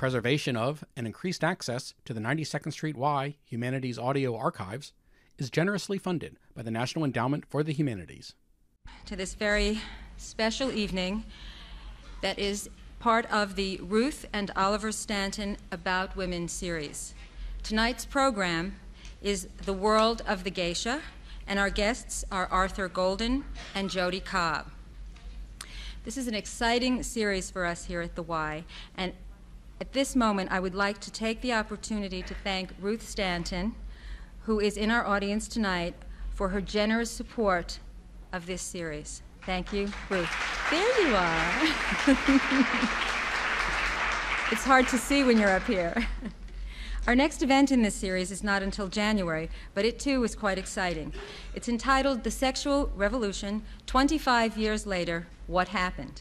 preservation of and increased access to the 92nd Street Y Humanities Audio Archives is generously funded by the National Endowment for the Humanities. To this very special evening that is part of the Ruth and Oliver Stanton About Women series. Tonight's program is The World of the Geisha, and our guests are Arthur Golden and Jodi Cobb. This is an exciting series for us here at the Y, and at this moment, I would like to take the opportunity to thank Ruth Stanton, who is in our audience tonight, for her generous support of this series. Thank you, Ruth. There you are. it's hard to see when you're up here. Our next event in this series is not until January, but it too is quite exciting. It's entitled The Sexual Revolution 25 Years Later What Happened?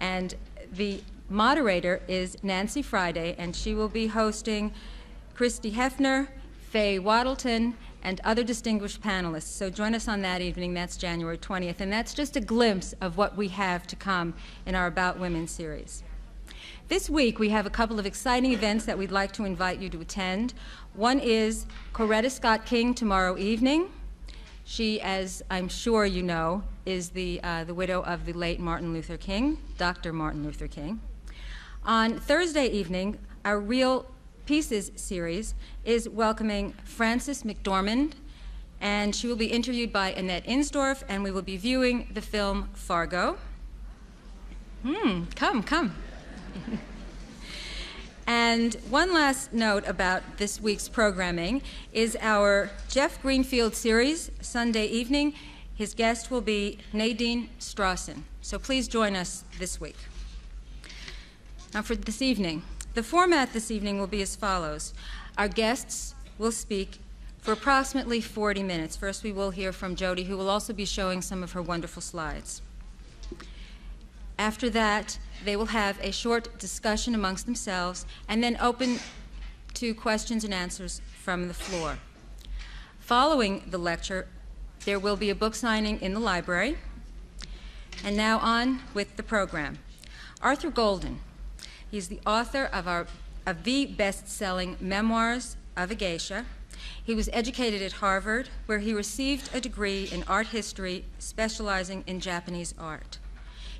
And the moderator is Nancy Friday, and she will be hosting Christie Hefner, Faye Wattleton, and other distinguished panelists. So join us on that evening. That's January 20th. And that's just a glimpse of what we have to come in our About Women series. This week, we have a couple of exciting events that we'd like to invite you to attend. One is Coretta Scott King tomorrow evening. She, as I'm sure you know, is the, uh, the widow of the late Martin Luther King, Dr. Martin Luther King. On Thursday evening, our Reel Pieces series is welcoming Frances McDormand, and she will be interviewed by Annette Insdorf, and we will be viewing the film Fargo. Hmm, come, come. and one last note about this week's programming is our Jeff Greenfield series, Sunday evening. His guest will be Nadine Strossen. So please join us this week. Now, for this evening, the format this evening will be as follows Our guests will speak for approximately 40 minutes. First, we will hear from Jodi, who will also be showing some of her wonderful slides. After that, they will have a short discussion amongst themselves and then open to questions and answers from the floor. Following the lecture, there will be a book signing in the library. And now on with the program. Arthur Golden He's the author of, our, of the best selling memoirs of a geisha. He was educated at Harvard, where he received a degree in art history, specializing in Japanese art.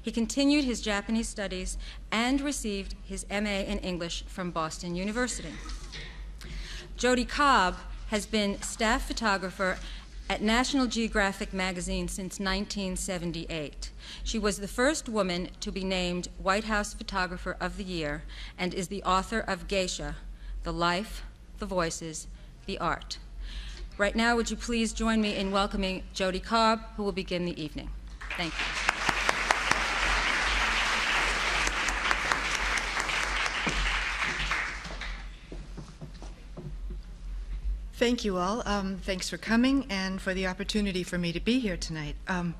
He continued his Japanese studies and received his MA in English from Boston University. Jodi Cobb has been staff photographer at National Geographic magazine since 1978. She was the first woman to be named White House Photographer of the Year and is the author of Geisha The Life, the Voices, the Art. Right now, would you please join me in welcoming Jodi Cobb, who will begin the evening? Thank you. Thank you all. Um, thanks for coming and for the opportunity for me to be here tonight. Um,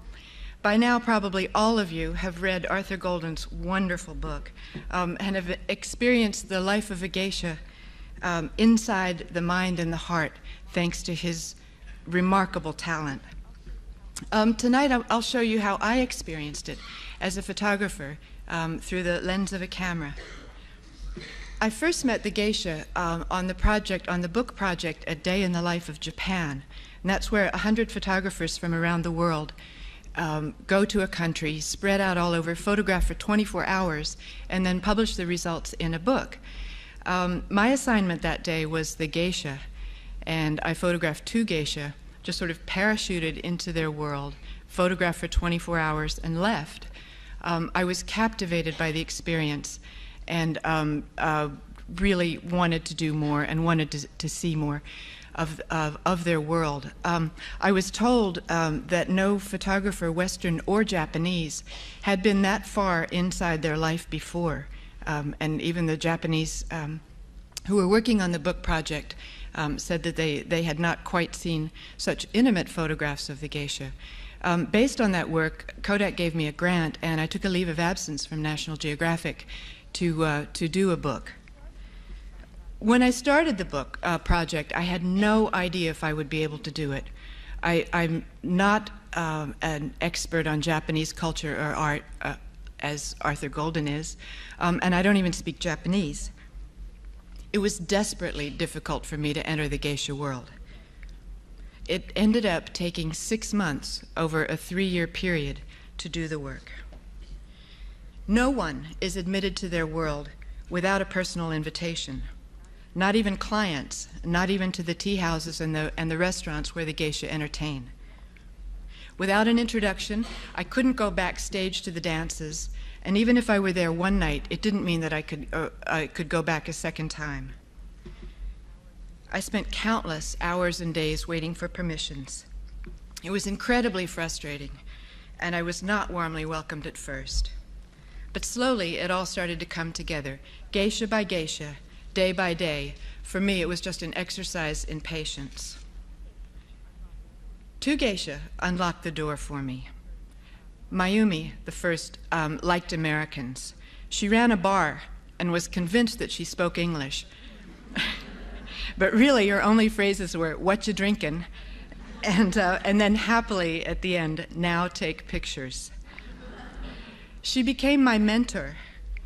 by now, probably all of you have read Arthur Golden's wonderful book um, and have experienced the life of a geisha um, inside the mind and the heart, thanks to his remarkable talent. Um, tonight, I'll show you how I experienced it as a photographer um, through the lens of a camera. I first met the geisha um, on the project, on the book project, A Day in the Life of Japan. And that's where 100 photographers from around the world um, go to a country, spread out all over, photograph for 24 hours, and then publish the results in a book. Um, my assignment that day was the geisha, and I photographed two geisha, just sort of parachuted into their world, photographed for 24 hours, and left. Um, I was captivated by the experience and um, uh, really wanted to do more and wanted to, to see more of, of, of their world. Um, I was told um, that no photographer, Western or Japanese, had been that far inside their life before. Um, and even the Japanese um, who were working on the book project um, said that they, they had not quite seen such intimate photographs of the geisha. Um, based on that work, Kodak gave me a grant, and I took a leave of absence from National Geographic to, uh, to do a book. When I started the book uh, project, I had no idea if I would be able to do it. I, am not um, an expert on Japanese culture or art, uh, as Arthur Golden is, um, and I don't even speak Japanese. It was desperately difficult for me to enter the geisha world. It ended up taking six months over a three year period to do the work. No one is admitted to their world without a personal invitation. Not even clients, not even to the tea houses and the, and the restaurants where the geisha entertain. Without an introduction, I couldn't go backstage to the dances, and even if I were there one night, it didn't mean that I could, uh, I could go back a second time. I spent countless hours and days waiting for permissions. It was incredibly frustrating, and I was not warmly welcomed at first. But slowly it all started to come together, geisha by geisha, day by day. For me, it was just an exercise in patience. Two geisha unlocked the door for me. Mayumi, the first, um, liked Americans. She ran a bar and was convinced that she spoke English. but really, her only phrases were, What you drinking? And, uh, and then happily at the end, Now take pictures. She became my mentor.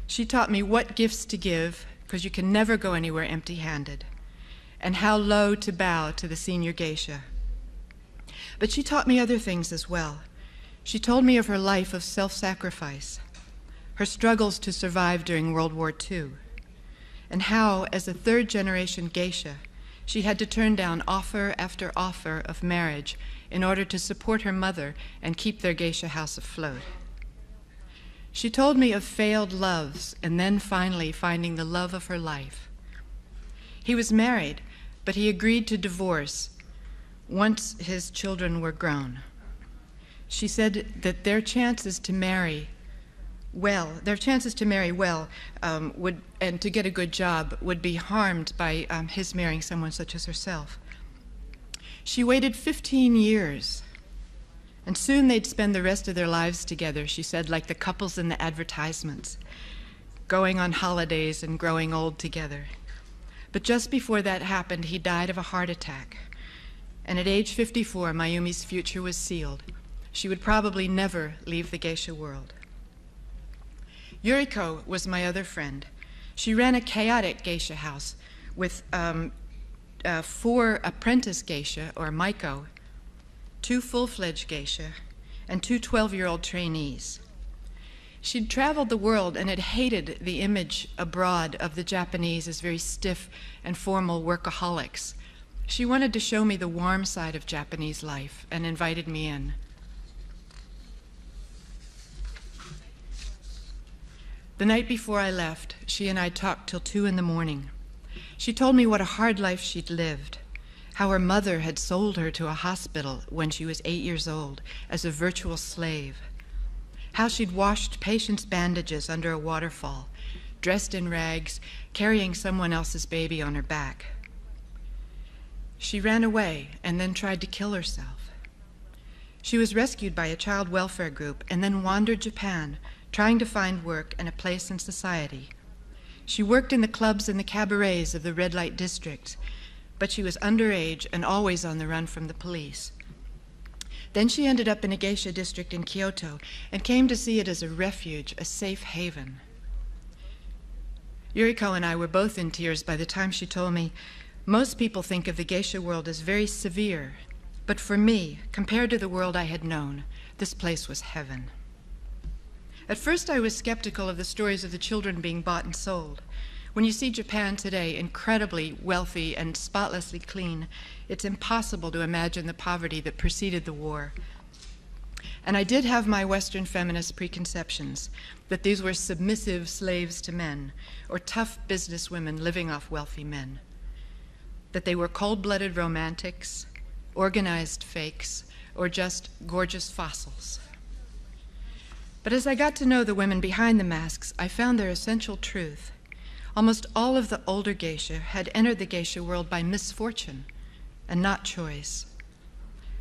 She taught me what gifts to give, because you can never go anywhere empty handed, and how low to bow to the senior geisha. But she taught me other things as well. She told me of her life of self sacrifice, her struggles to survive during World War II, and how, as a third generation geisha, she had to turn down offer after offer of marriage in order to support her mother and keep their geisha house afloat. She told me of failed loves and then finally finding the love of her life. He was married, but he agreed to divorce once his children were grown. She said that their chances to marry well, their chances to marry well um, would, and to get a good job would be harmed by um, his marrying someone such as herself. She waited 15 years, and soon they'd spend the rest of their lives together, she said, like the couples in the advertisements, going on holidays and growing old together. But just before that happened, he died of a heart attack. And at age 54, Mayumi's future was sealed. She would probably never leave the geisha world. Yuriko was my other friend. She ran a chaotic geisha house with um, uh, four apprentice geisha, or maiko, two full fledged geisha, and two 12 year old trainees. She'd traveled the world and had hated the image abroad of the Japanese as very stiff and formal workaholics. She wanted to show me the warm side of Japanese life and invited me in. The night before I left, she and I talked till two in the morning. She told me what a hard life she'd lived, how her mother had sold her to a hospital when she was eight years old as a virtual slave, how she'd washed patients' bandages under a waterfall, dressed in rags, carrying someone else's baby on her back. She ran away and then tried to kill herself. She was rescued by a child welfare group and then wandered Japan trying to find work and a place in society. She worked in the clubs and the cabarets of the red light district, but she was underage and always on the run from the police. Then she ended up in a geisha district in Kyoto and came to see it as a refuge, a safe haven. Yuriko and I were both in tears by the time she told me most people think of the geisha world as very severe, but for me, compared to the world I had known, this place was heaven. At first, I was skeptical of the stories of the children being bought and sold. When you see Japan today, incredibly wealthy and spotlessly clean, it's impossible to imagine the poverty that preceded the war. And I did have my Western feminist preconceptions that these were submissive slaves to men, or tough businesswomen living off wealthy men. That they were cold blooded romantics, organized fakes, or just gorgeous fossils. But as I got to know the women behind the masks, I found their essential truth. Almost all of the older geisha had entered the geisha world by misfortune and not choice.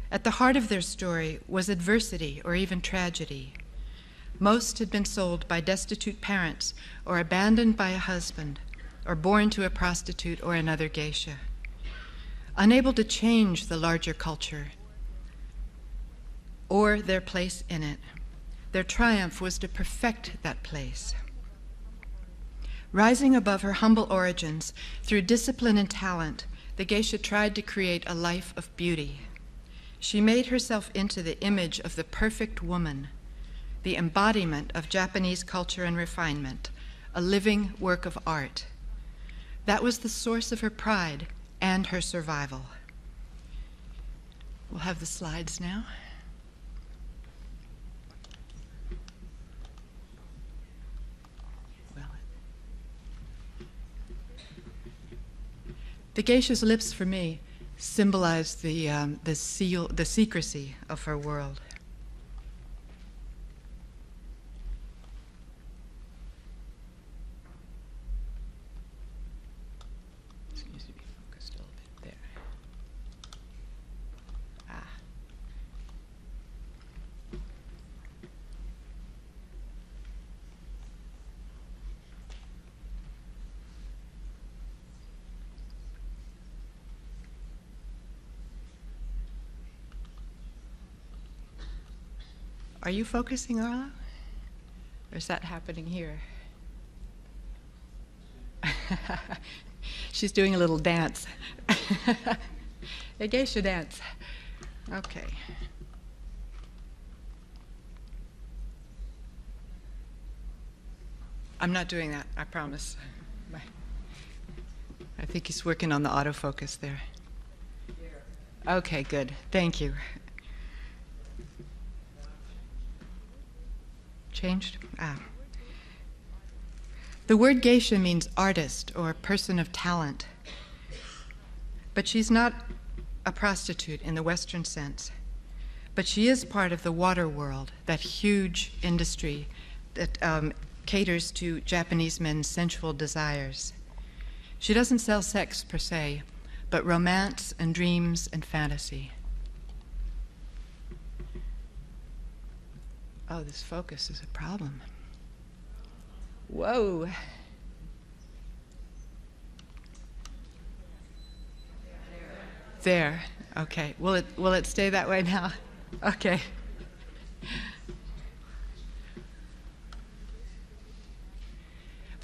At the heart of their story was adversity or even tragedy. Most had been sold by destitute parents or abandoned by a husband or born to a prostitute or another geisha. Unable to change the larger culture or their place in it. Their triumph was to perfect that place. Rising above her humble origins, through discipline and talent, the geisha tried to create a life of beauty. She made herself into the image of the perfect woman, the embodiment of Japanese culture and refinement, a living work of art. That was the source of her pride and her survival. We'll have the slides now. The geisha's lips for me symbolize the, um, the, seal, the secrecy of her world. Are you focusing, Arla? Or is that happening here? She's doing a little dance. a geisha dance. Okay. I'm not doing that, I promise. I think he's working on the autofocus there. Okay, good. Thank you. Changed? Ah. The word geisha means artist or person of talent. But she's not a prostitute in the Western sense. But she is part of the water world, that huge industry that um, caters to Japanese men's sensual desires. She doesn't sell sex per se, but romance and dreams and fantasy. Oh, this focus is a problem. Whoa. There. Okay. Will it will it stay that way now? Okay.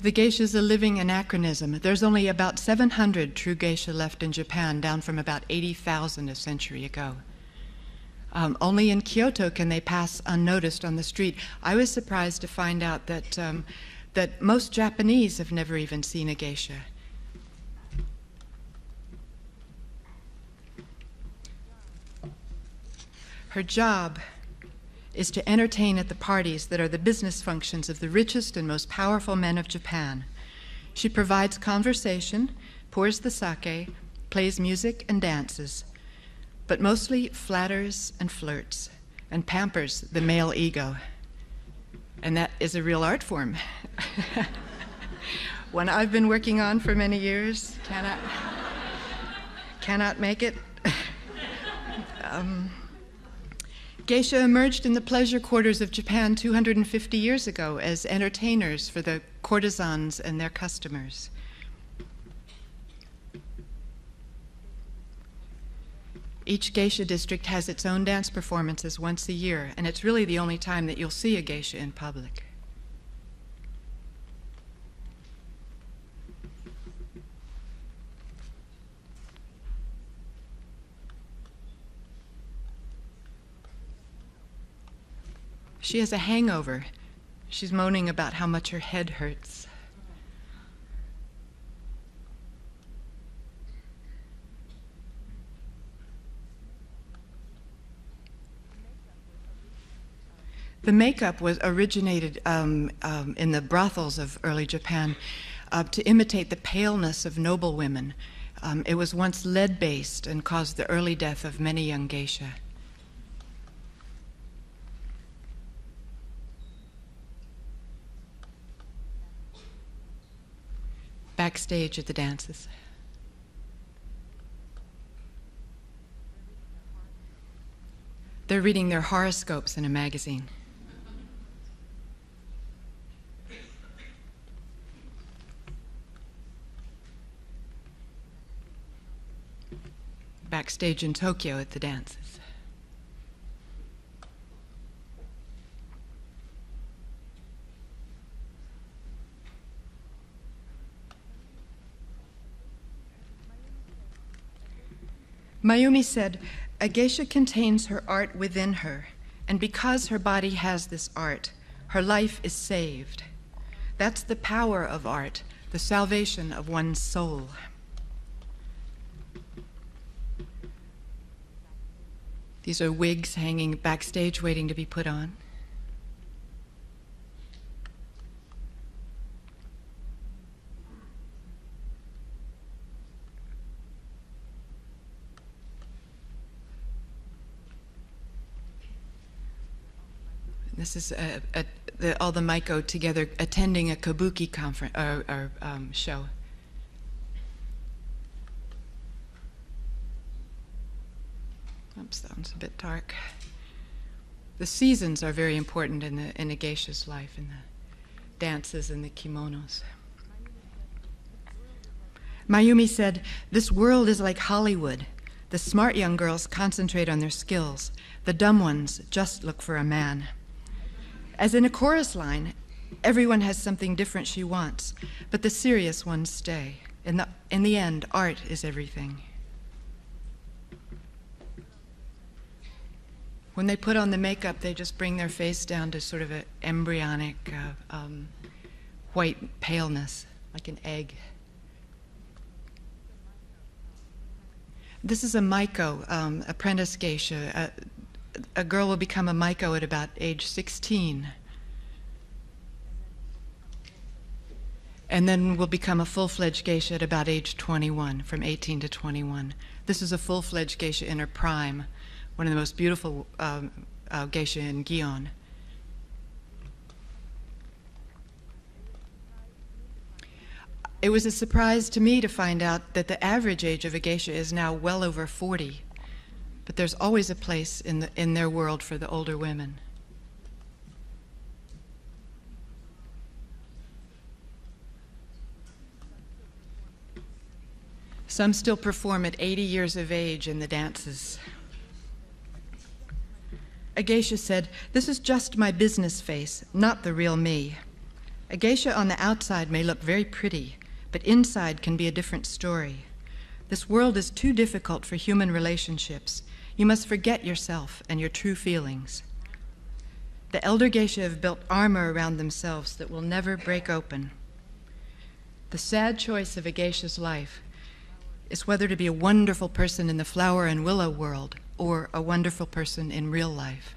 The geisha is a living anachronism. There's only about 700 true geisha left in Japan, down from about 80,000 a century ago. Um, only in Kyoto can they pass unnoticed on the street. I was surprised to find out that, um, that most Japanese have never even seen a geisha. Her job is to entertain at the parties that are the business functions of the richest and most powerful men of Japan. She provides conversation, pours the sake, plays music, and dances but mostly flatters and flirts and pampers the male ego. And that is a real art form. One I've been working on for many years, cannot, cannot make it. um, geisha emerged in the pleasure quarters of Japan 250 years ago as entertainers for the courtesans and their customers. Each geisha district has its own dance performances once a year, and it's really the only time that you'll see a geisha in public. She has a hangover. She's moaning about how much her head hurts. The makeup was originated um, um, in the brothels of early Japan uh, to imitate the paleness of noble women. Um, it was once lead based and caused the early death of many young geisha. Backstage at the dances. They're reading their horoscopes in a magazine. backstage in Tokyo at the dances. Mayumi said, A geisha contains her art within her, and because her body has this art, her life is saved. That's the power of art, the salvation of one's soul. These are wigs hanging backstage waiting to be put on. This is a, a, the, all the Maiko together attending a kabuki conference or, or um, show. Oops, that one's a bit dark. The seasons are very important in the in a geisha's life, in the dances and the kimonos. Mayumi said, This world is like Hollywood. The smart young girls concentrate on their skills. The dumb ones just look for a man. As in a chorus line, everyone has something different she wants, but the serious ones stay. In the, in the end, art is everything. When they put on the makeup, they just bring their face down to sort of an embryonic uh, um, white paleness, like an egg. This is a Maiko, um, apprentice geisha. Uh, a girl will become a Maiko at about age 16. And then will become a full fledged geisha at about age 21, from 18 to 21. This is a full fledged geisha in her prime, one of the most beautiful um, uh, geisha in Gion. It was a surprise to me to find out that the average age of a geisha is now well over 40 but there's always a place in, the, in their world for the older women. Some still perform at 80 years of age in the dances. A geisha said, This is just my business face, not the real me. A geisha on the outside may look very pretty, but inside can be a different story. This world is too difficult for human relationships, you must forget yourself and your true feelings. The elder geisha have built armor around themselves that will never break open. The sad choice of a geisha's life is whether to be a wonderful person in the flower and willow world or a wonderful person in real life.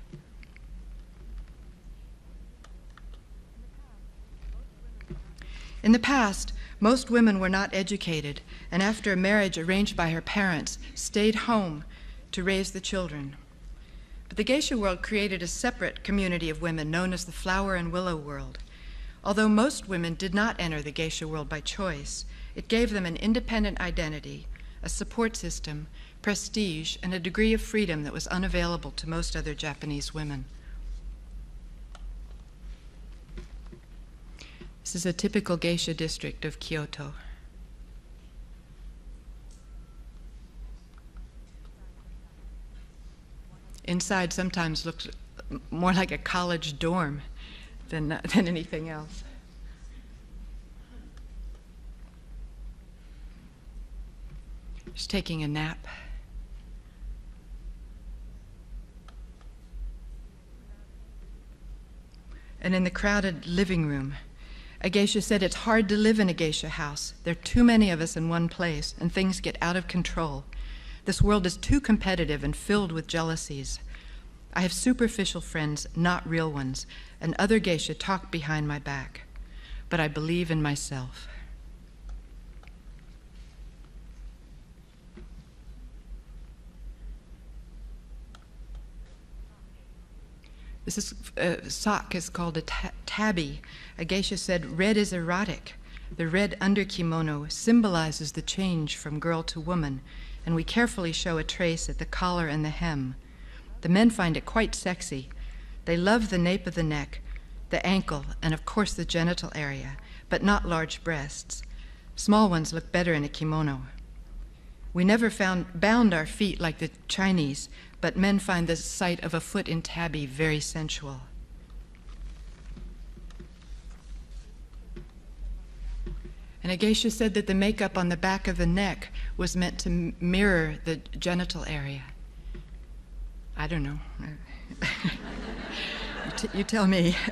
In the past, most women were not educated, and after a marriage arranged by her parents, stayed home to raise the children. But the geisha world created a separate community of women known as the flower and willow world. Although most women did not enter the geisha world by choice, it gave them an independent identity, a support system, prestige, and a degree of freedom that was unavailable to most other Japanese women. This is a typical geisha district of Kyoto. inside sometimes looks more like a college dorm than, than anything else. Just taking a nap. And in the crowded living room, a geisha said, It's hard to live in a geisha house. There are too many of us in one place, and things get out of control. This world is too competitive and filled with jealousies. I have superficial friends, not real ones, and other geisha talk behind my back. But I believe in myself. This is, uh, sock is called a ta- tabi. A geisha said, red is erotic. The red under kimono symbolizes the change from girl to woman and we carefully show a trace at the collar and the hem. The men find it quite sexy. They love the nape of the neck, the ankle, and of course the genital area, but not large breasts. Small ones look better in a kimono. We never found, bound our feet like the Chinese, but men find the sight of a foot in tabi very sensual. And a geisha said that the makeup on the back of the neck was meant to mirror the genital area. I don't know. you, you tell me.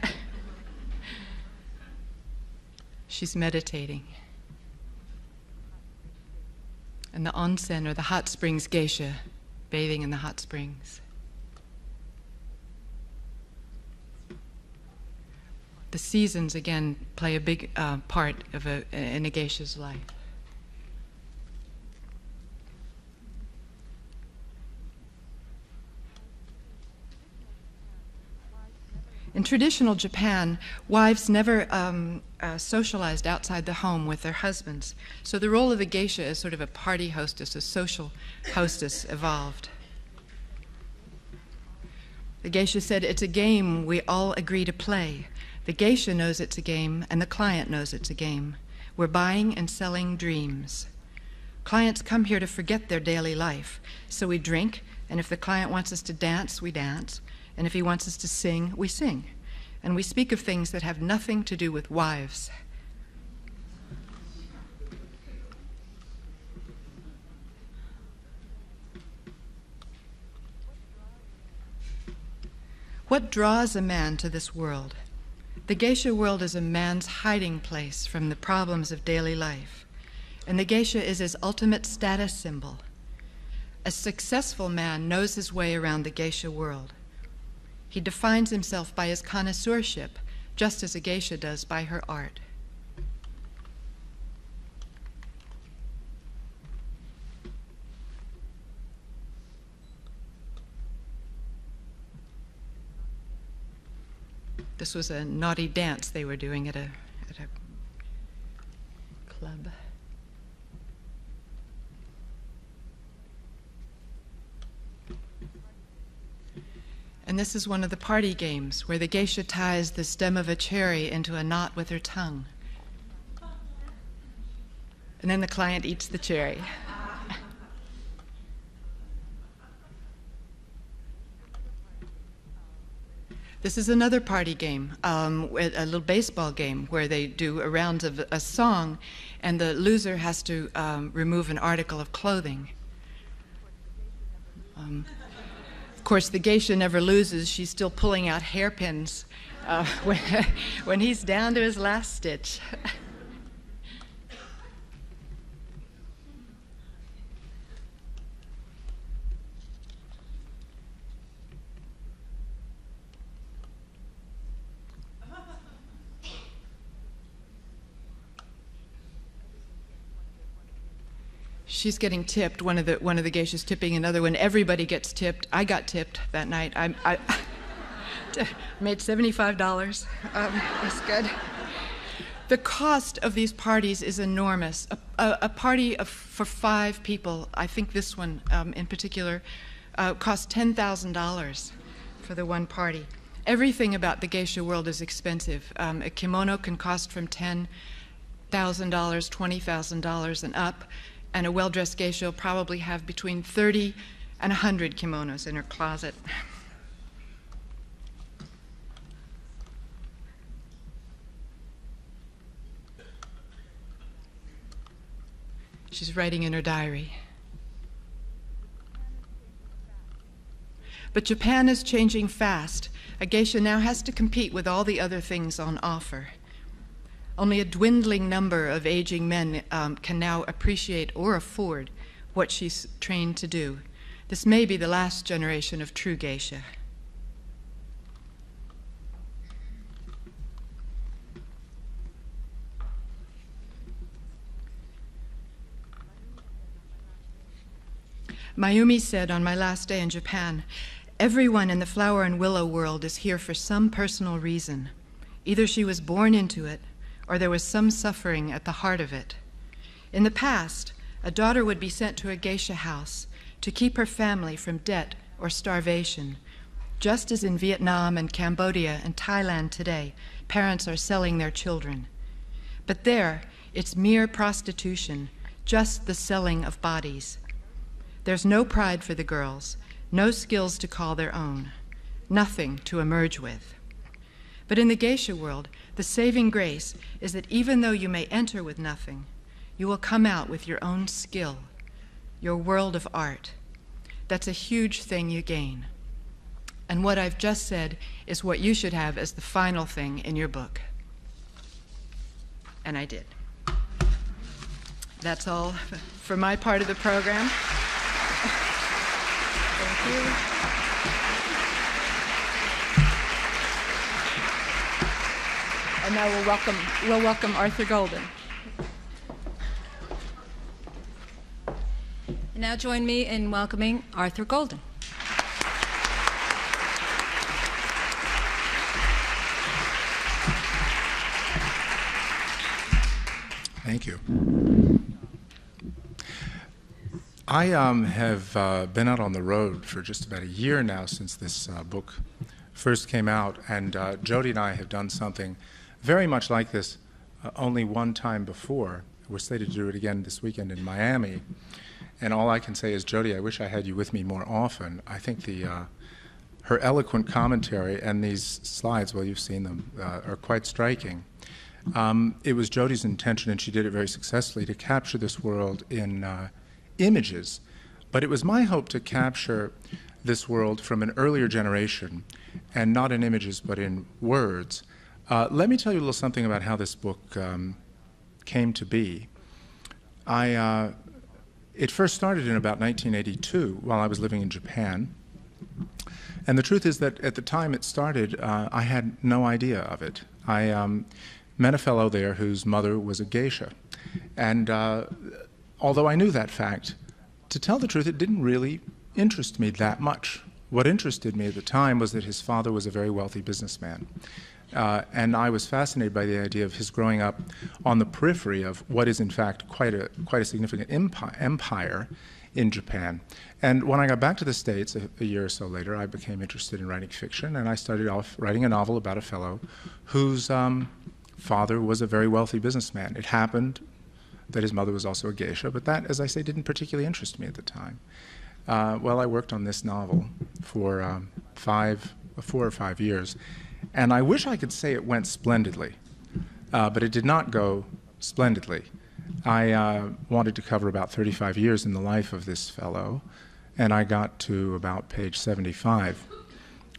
She's meditating. And the onsen, or the hot springs geisha, bathing in the hot springs. The seasons, again, play a big uh, part of a, in a geisha's life. In traditional Japan, wives never um, uh, socialized outside the home with their husbands. So the role of the geisha as sort of a party hostess, a social hostess, evolved. The geisha said, It's a game we all agree to play. The geisha knows it's a game, and the client knows it's a game. We're buying and selling dreams. Clients come here to forget their daily life, so we drink, and if the client wants us to dance, we dance. And if he wants us to sing, we sing. And we speak of things that have nothing to do with wives. What draws a man to this world? The geisha world is a man's hiding place from the problems of daily life. And the geisha is his ultimate status symbol. A successful man knows his way around the geisha world. He defines himself by his connoisseurship, just as a geisha does by her art. This was a naughty dance they were doing at a, at a club. And this is one of the party games where the geisha ties the stem of a cherry into a knot with her tongue. And then the client eats the cherry. This is another party game, um, a little baseball game where they do a round of a song, and the loser has to um, remove an article of clothing. Um, course, the geisha never loses. She's still pulling out hairpins uh, when, when he's down to his last stitch. she's getting tipped. One of the one of the geishas tipping another one. Everybody gets tipped. I got tipped that night. I, I made seventy-five dollars. Um, that's good. The cost of these parties is enormous. A, a, a party of, for five people, I think this one um, in particular, uh, costs ten thousand dollars for the one party. Everything about the geisha world is expensive. Um, a kimono can cost from ten thousand dollars, twenty thousand dollars, and up and a well dressed geisha will probably have between 30 and 100 kimonos in her closet. She's writing in her diary. But Japan is changing fast. A geisha now has to compete with all the other things on offer. Only a dwindling number of aging men um, can now appreciate or afford what she's trained to do. This may be the last generation of true geisha. Mayumi said on my last day in Japan, Everyone in the flower and willow world is here for some personal reason. Either she was born into it, or there was some suffering at the heart of it. In the past, a daughter would be sent to a geisha house to keep her family from debt or starvation, just as in Vietnam and Cambodia and Thailand today, parents are selling their children. But there, it's mere prostitution, just the selling of bodies. There's no pride for the girls, no skills to call their own, nothing to emerge with. But in the geisha world, the saving grace is that even though you may enter with nothing, you will come out with your own skill, your world of art. That's a huge thing you gain. And what I've just said is what you should have as the final thing in your book. And I did. That's all for my part of the program. Thank you. And now we'll welcome, we'll welcome Arthur Golden. And now join me in welcoming Arthur Golden. Thank you. I um, have uh, been out on the road for just about a year now since this uh, book first came out, and uh, Jodi and I have done something very much like this uh, only one time before. We're slated to do it again this weekend in Miami, and all I can say is, Jodi, I wish I had you with me more often. I think the uh, her eloquent commentary and these slides, well, you've seen them, uh, are quite striking. Um, it was Jodi's intention, and she did it very successfully, to capture this world in uh, images. But it was my hope to capture this world from an earlier generation, and not in images, but in words. Uh, let me tell you a little something about how this book um, came to be. I, uh, it first started in about 1982 while I was living in Japan. And the truth is that at the time it started, uh, I had no idea of it. I, um, met a fellow there whose mother was a geisha. And uh, although I knew that fact, to tell the truth, it didn't really interest me that much. What interested me at the time was that his father was a very wealthy businessman. Uh, and I was fascinated by the idea of his growing up on the periphery of what is, in fact, quite a, quite a significant empire in Japan. And when I got back to the States a, a, year or so later, I became interested in writing fiction, and I started off writing a novel about a fellow whose um, father was a very wealthy businessman. It happened that his mother was also a geisha, but that, as I say, didn't particularly interest me at the time. Uh, well, I worked on this novel for um, five, four or five years, and I wish I could say it went splendidly, uh, but it did not go splendidly. I uh, wanted to cover about 35 years in the life of this fellow, and I got to about page 75,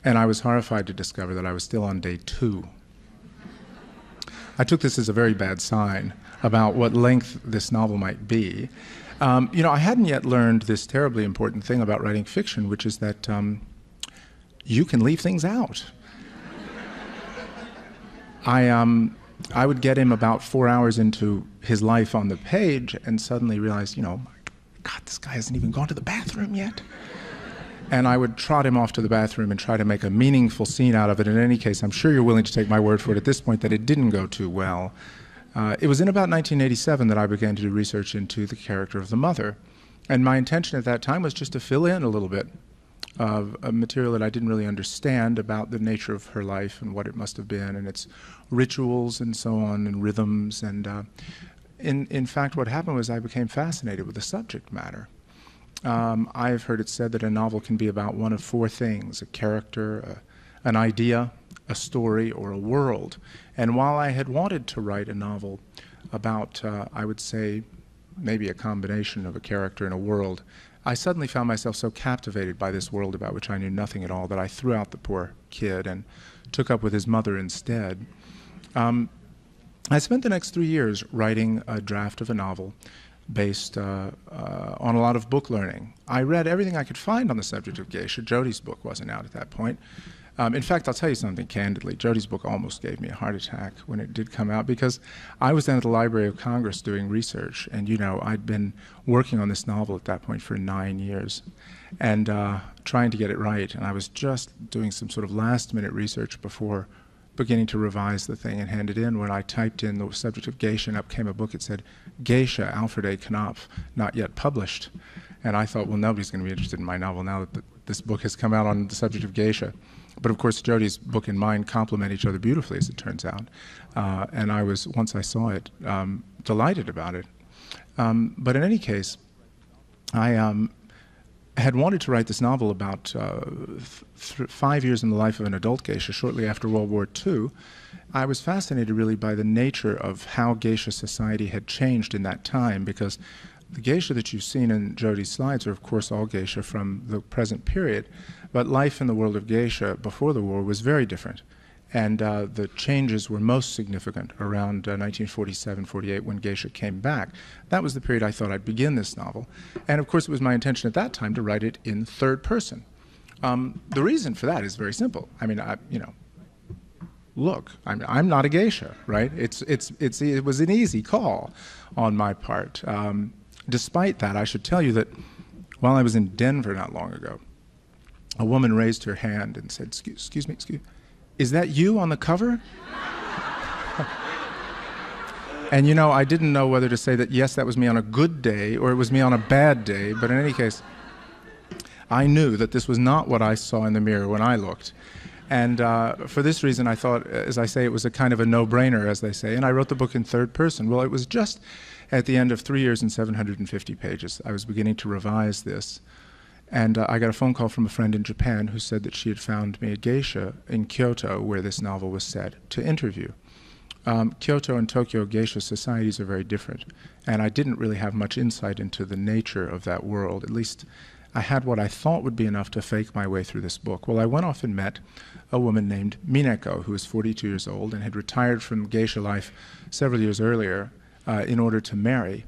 and I was horrified to discover that I was still on day two I took this as a very bad sign about what length this novel might be. Um, you know, I hadn't yet learned this terribly important thing about writing fiction, which is that um, you can leave things out. I, um, I would get him about four hours into his life on the page and suddenly realize, you know, God, this guy hasn't even gone to the bathroom yet and I would trot him off to the bathroom and try to make a meaningful scene out of it. In any case, I'm sure you're willing to take my word for it at this point that it didn't go too well. Uh, it was in about 1987 that I began to do research into the character of the mother. And my intention at that time was just to fill in a little bit of a material that I didn't really understand about the nature of her life and what it must have been and its rituals and so on and rhythms. And uh, in, in fact, what happened was I became fascinated with the subject matter. Um, I've heard it said that a novel can be about one of four things a character, a, an idea, a story, or a world. And while I had wanted to write a novel about, uh, I would say, maybe a combination of a character and a world, I suddenly found myself so captivated by this world about which I knew nothing at all that I threw out the poor kid and took up with his mother instead. Um, I spent the next three years writing a draft of a novel based uh, uh, on a lot of book learning. I read everything I could find on the subject of geisha. Jodi's book wasn't out at that point. Um, in fact, I'll tell you something candidly. Jodi's book almost gave me a heart attack when it did come out because I was then at the Library of Congress doing research, and you know I'd been working on this novel at that point for nine years, and uh, trying to get it right. And I was just doing some sort of last-minute research before beginning to revise the thing and hand it in. When I typed in the subject of geisha, and up came a book. that said Geisha, Alfred A. Knopf, not yet published. And I thought, well, nobody's going to be interested in my novel now that the, this book has come out on the subject of geisha. But of course, Jodi's book and mine complement each other beautifully, as it turns out. Uh, and I was, once I saw it, um, delighted about it. Um, but in any case, I um, had wanted to write this novel about uh, five years in the life of an adult geisha shortly after World War II. I was fascinated really by the nature of how geisha society had changed in that time because the geisha that you've seen in Jodi's slides are, of course, all geisha from the present period, but life in the world of geisha before the war was very different. And uh, the changes were most significant around uh, 1947 48 when geisha came back. That was the period I thought I'd begin this novel. And of course, it was my intention at that time to write it in third person. Um, the reason for that is very simple. I mean, I, you know, look, I'm, I'm not a geisha, right? It's, it's, it's, it was an easy call on my part. Um, despite that, I should tell you that while I was in Denver not long ago, a woman raised her hand and said, excuse, excuse me, excuse me, is that you on the cover? and you know, I didn't know whether to say that, yes, that was me on a good day or it was me on a bad day, but in any case, I knew that this was not what I saw in the mirror when I looked. And uh, for this reason, I thought, as I say, it was a kind of a no brainer, as they say, and I wrote the book in third person. Well, it was just at the end of three years and 750 pages. I was beginning to revise this. And uh, I got a phone call from a friend in Japan who said that she had found me a geisha in Kyoto, where this novel was set, to interview. Um, Kyoto and Tokyo geisha societies are very different, and I didn't really have much insight into the nature of that world. At least I had what I thought would be enough to fake my way through this book. Well, I went off and met a woman named Mineko, who was 42 years old and had retired from geisha life several years earlier uh, in order to marry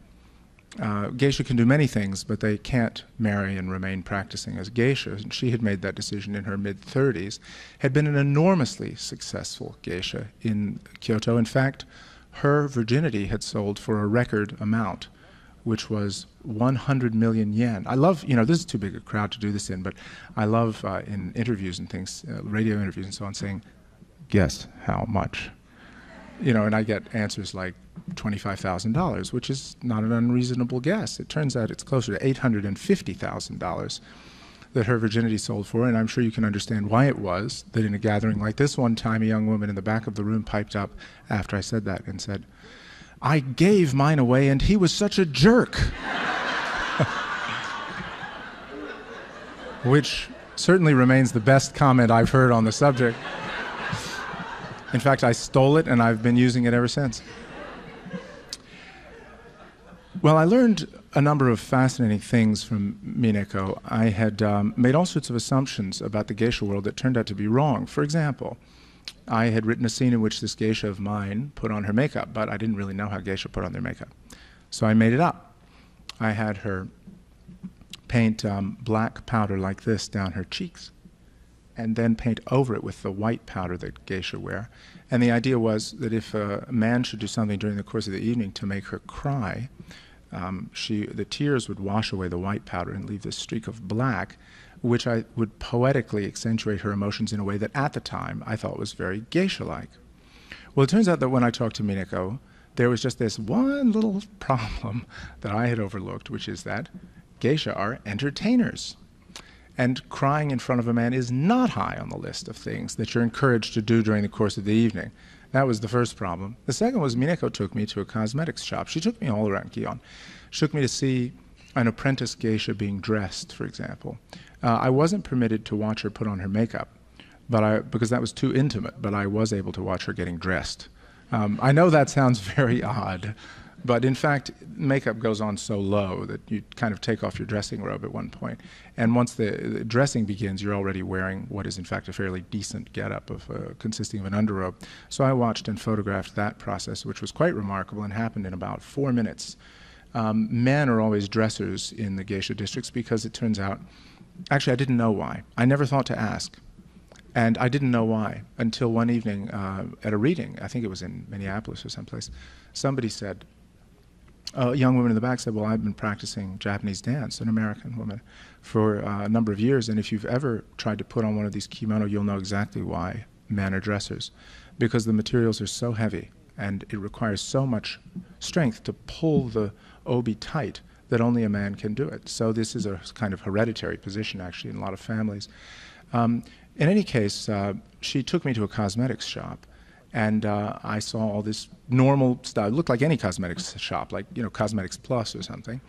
uh, geisha can do many things, but they can't marry and remain practicing as geisha. And she had made that decision in her mid 30s, had been an enormously successful geisha in Kyoto. In fact, her virginity had sold for a record amount, which was 100 million yen. I love, you know, this is too big a crowd to do this in, but I love uh, in interviews and things, uh, radio interviews and so on, saying, guess how much? You know, and I get answers like $25,000, which is not an unreasonable guess. It turns out it's closer to $850,000 that her virginity sold for, and I'm sure you can understand why it was that in a gathering like this one time, a young woman in the back of the room piped up after I said that and said, I gave mine away and he was such a jerk. Which certainly remains the best comment I've heard on the subject. In fact, I stole it and I've been using it ever since. Well, I learned a number of fascinating things from Mineko. I had um, made all sorts of assumptions about the geisha world that turned out to be wrong. For example, I had written a scene in which this geisha of mine put on her makeup, but I didn't really know how geisha put on their makeup. So I made it up. I had her paint um, black powder like this down her cheeks and then paint over it with the white powder that geisha wear. And the idea was that if a man should do something during the course of the evening to make her cry, um, she, the tears would wash away the white powder and leave this streak of black, which I would poetically accentuate her emotions in a way that at the time I thought was very geisha-like. Well, it turns out that when I talked to Mineko, there was just this one little problem that I had overlooked, which is that geisha are entertainers. And crying in front of a man is not high on the list of things that you're encouraged to do during the course of the evening. That was the first problem. The second was Mineko took me to a cosmetics shop. She took me all around Gion. She took me to see an apprentice geisha being dressed, for example. Uh, I wasn't permitted to watch her put on her makeup, but I, because that was too intimate, but I was able to watch her getting dressed. Um, I know that sounds very odd, but in fact, makeup goes on so low that you kind of take off your dressing robe at one point. And once the, the dressing begins, you're already wearing what is in fact a fairly decent getup of uh, consisting of an underrobe. So I watched and photographed that process, which was quite remarkable and happened in about four minutes. Um, men are always dressers in the geisha districts because it turns out, actually, I didn't know why. I never thought to ask. And I didn't know why until one evening uh, at a reading, I think it was in Minneapolis or someplace, somebody said, a young woman in the back said, Well, I've been practicing Japanese dance, an American woman, for uh, a number of years. And if you've ever tried to put on one of these kimono, you'll know exactly why men are dressers. Because the materials are so heavy and it requires so much strength to pull the obi tight that only a man can do it. So this is a kind of hereditary position, actually, in a lot of families. Um, in any case, uh, she took me to a cosmetics shop and uh, I saw all this normal stuff. It looked like any cosmetics shop, like you know Cosmetics Plus or something.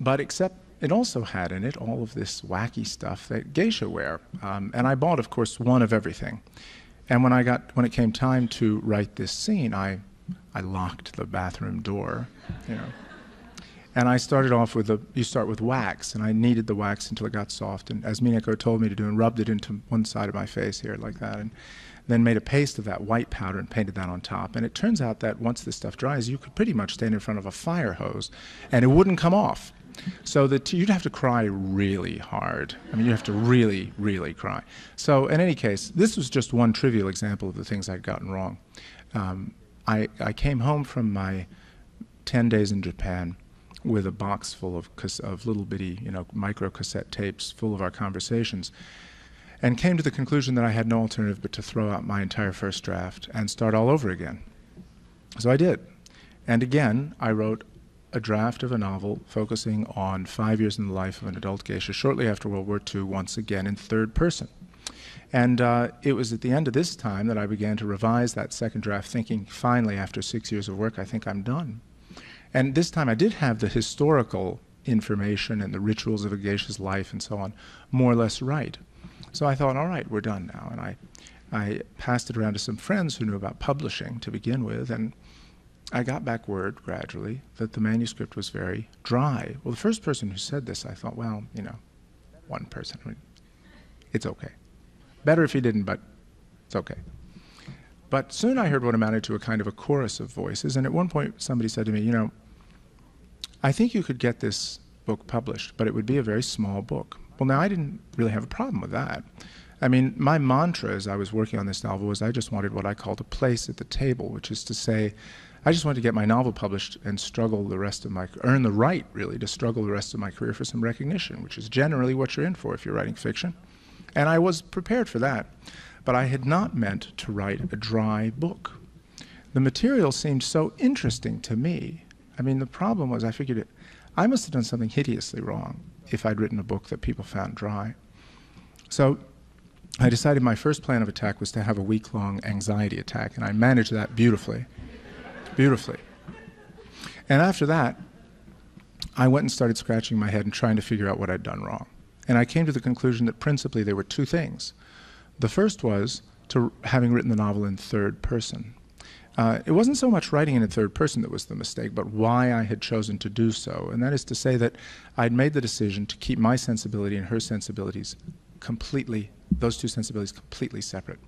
But except it also had in it all of this wacky stuff that geisha wear, um, and I bought, of course, one of everything. And when I got when it came time to write this scene, I I locked the bathroom door, you know. And I started off with a, you start with wax, and I kneaded the wax until it got soft, and as Mineko told me to do, and rubbed it into one side of my face here like that, and then made a paste of that white powder and painted that on top. And it turns out that once this stuff dries, you could pretty much stand in front of a fire hose, and it wouldn't come off. So that you'd have to cry really hard. I mean, you have to really, really cry. So, in any case, this was just one trivial example of the things I'd gotten wrong. Um, I, I came home from my 10 days in Japan with a box full of, of little bitty, you know, micro cassette tapes full of our conversations, and came to the conclusion that I had no alternative but to throw out my entire first draft and start all over again. So I did. And again, I wrote a draft of a novel focusing on five years in the life of an adult geisha shortly after World War II, once again in third person. And uh, it was at the end of this time that I began to revise that second draft, thinking, finally, after six years of work, I think I'm done. And this time I did have the historical information and the rituals of a geisha's life and so on more or less right. So I thought, all right, we're done now. And I, I passed it around to some friends who knew about publishing to begin with, and I got back word gradually that the manuscript was very dry. Well, the first person who said this, I thought, well, you know, one person, it's okay. Better if he didn't, but it's okay. But soon I heard what amounted to a kind of a chorus of voices, and at one point somebody said to me, you know, I think you could get this book published, but it would be a very small book. Well, now I didn't really have a problem with that. I mean, my mantra as I was working on this novel was I just wanted what I called a place at the table, which is to say, I just wanted to get my novel published and struggle the rest of my, earn the right really to struggle the rest of my career for some recognition, which is generally what you're in for if you're writing fiction. And I was prepared for that. But I had not meant to write a dry book. The material seemed so interesting to me. I mean, the problem was I figured it, I must have done something hideously wrong if I'd written a book that people found dry. So I decided my first plan of attack was to have a week long anxiety attack, and I managed that beautifully. beautifully. And after that, I went and started scratching my head and trying to figure out what I'd done wrong. And I came to the conclusion that principally there were two things. The first was to having written the novel in third person. Uh, it wasn't so much writing in in third person that was the mistake, but why I had chosen to do so. And that is to say that I'd made the decision to keep my sensibility and her sensibilities completely those two sensibilities completely separate.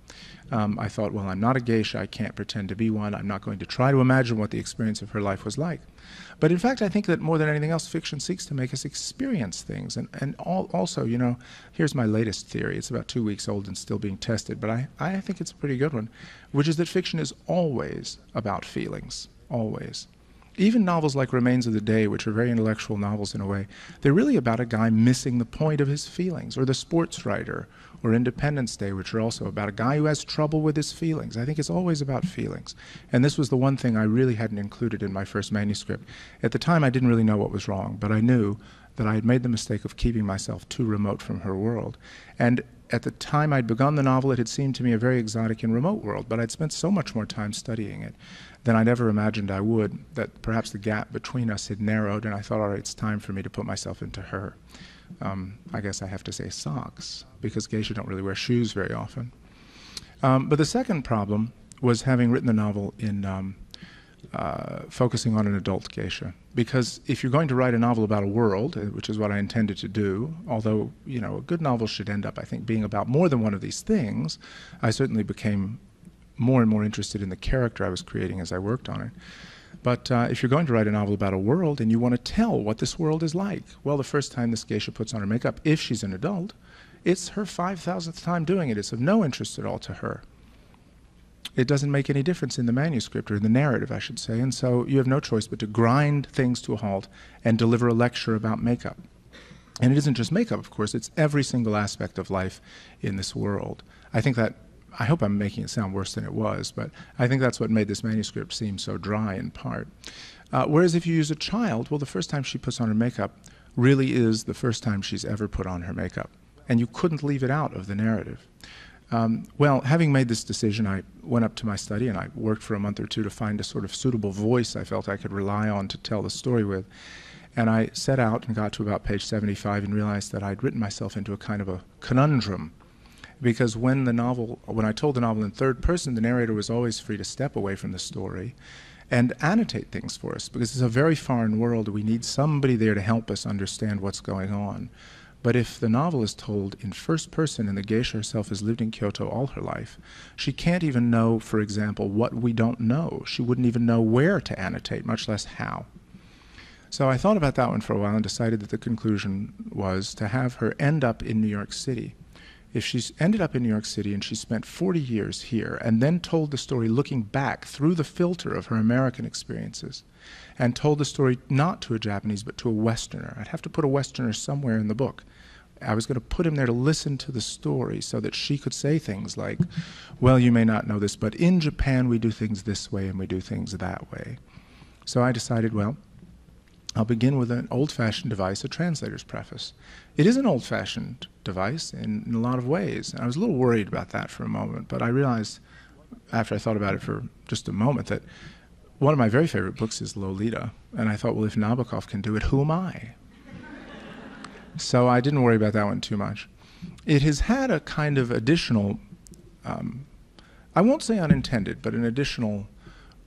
Um, I thought, well, I'm not a geisha. I can't pretend to be one. I'm not going to try to imagine what the experience of her life was like. But in fact, I think that more than anything else, fiction seeks to make us experience things. And, and all, also, you know, here's my latest theory. It's about two weeks old and still being tested, but I, I think it's a pretty good one, which is that fiction is always about feelings, always even novels like Remains of the Day, which are very intellectual novels in a way, they're really about a guy missing the point of his feelings, or The Sportswriter, or Independence Day, which are also about a guy who has trouble with his feelings. I think it's always about feelings. And this was the one thing I really hadn't included in my first manuscript. At the time, I didn't really know what was wrong, but I knew that I had made the mistake of keeping myself too remote from her world. And at the time I'd begun the novel, it had seemed to me a very exotic and remote world, but I'd spent so much more time studying it than I'd ever imagined I would, that perhaps the gap between us had narrowed, and I thought, all right, it's time for me to put myself into her um, I guess I have to say socks, because geisha don't really wear shoes very often. Um, but the second problem was having written the novel in um, uh, focusing on an adult geisha. Because if you're going to write a novel about a world, uh, which is what I intended to do, although you know a good novel should end up, I think, being about more than one of these things, I certainly became more and more interested in the character I was creating as I worked on it. But uh, if you're going to write a novel about a world and you want to tell what this world is like, well, the first time this geisha puts on her makeup, if she's an adult, it's her 5,000th time doing it. It's of no interest at all to her. It doesn't make any difference in the manuscript or in the narrative, I should say, and so you have no choice but to grind things to a halt and deliver a lecture about makeup. And it isn't just makeup, of course, it's every single aspect of life in this world. I think that I hope I'm making it sound worse than it was, but I think that's what made this manuscript seem so dry in part. Uh, whereas if you use a child, well, the first time she puts on her makeup really is the first time she's ever put on her makeup. And you couldn't leave it out of the narrative. Um, well, having made this decision, I went up to my study and I worked for a month or two to find a sort of suitable voice I felt I could rely on to tell the story with. And I set out and got to about page 75 and realized that I'd written myself into a kind of a conundrum because when the novel, when I told the novel in third person, the narrator was always free to step away from the story and annotate things for us because it's a very foreign world. We need somebody there to help us understand what's going on. But if the novel is told in first person and the geisha herself has lived in Kyoto all her life, she can't even know, for example, what we don't know. She wouldn't even know where to annotate, much less how. So I thought about that one for a while and decided that the conclusion was to have her end up in New York City. If she's ended up in New York City and she spent 40 years here and then told the story looking back through the filter of her American experiences and told the story not to a Japanese but to a Westerner, I'd have to put a Westerner somewhere in the book I was going to put him there to listen to the story so that she could say things like, Well, you may not know this, but in Japan we do things this way and we do things that way. So I decided, well, I'll begin with an old fashioned device, a translator's preface. It is an old fashioned device in, in, a lot of ways. And I was a little worried about that for a moment, but I realized after I thought about it for just a moment that one of my very favorite books is Lolita. And I thought, well, if Nabokov can do it, who am I? So I didn't worry about that one too much. It has had a kind of additional, um, I won't say unintended, but an additional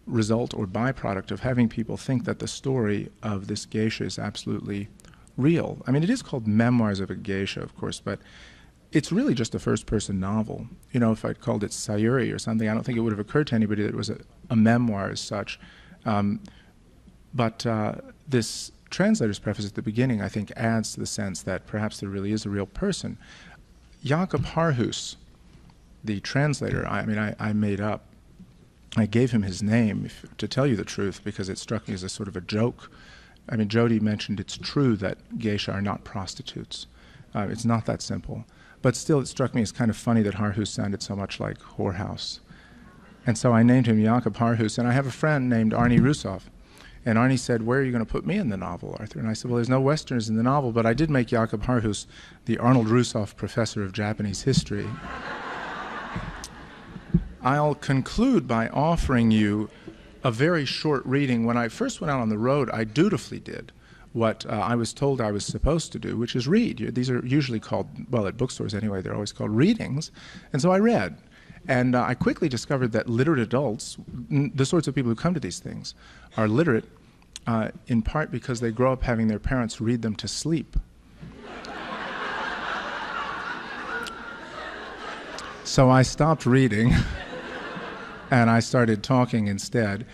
result or byproduct of having people think that the story of this geisha is absolutely real. I mean, it is called Memoirs of a Geisha, of course, but it's really just a first person novel. You know, if I'd called it Sayuri or something, I don't think it would have occurred to anybody that it was a, a memoir as such. Um, but uh, this translator's preface at the beginning, I think, adds to the sense that perhaps there really is a real person. Jakob Haarhuis, the translator, I mean, I, I made up, I gave him his name, if, to tell you the truth, because it struck me as a sort of a joke. I mean, Jodi mentioned it's true that geisha are not prostitutes. Uh, it's not that simple. But still, it struck me as kind of funny that Haarhuis sounded so much like whorehouse. And so I named him Jakob Haarhuis. And I have a friend named Arnie Rusoff, and Arnie said, Where are you going to put me in the novel, Arthur? And I said, Well, there's no Westerners in the novel, but I did make Jakob Haarhuis the Arnold Rusoff Professor of Japanese History. I'll conclude by offering you a very short reading. When I first went out on the road, I dutifully did what uh, I was told I was supposed to do, which is read. These are usually called, well, at bookstores anyway, they're always called readings. And so I read. And uh, I quickly discovered that literate adults, the sorts of people who come to these things, are literate uh, in part because they grow up having their parents read them to sleep. so I stopped reading and I started talking instead.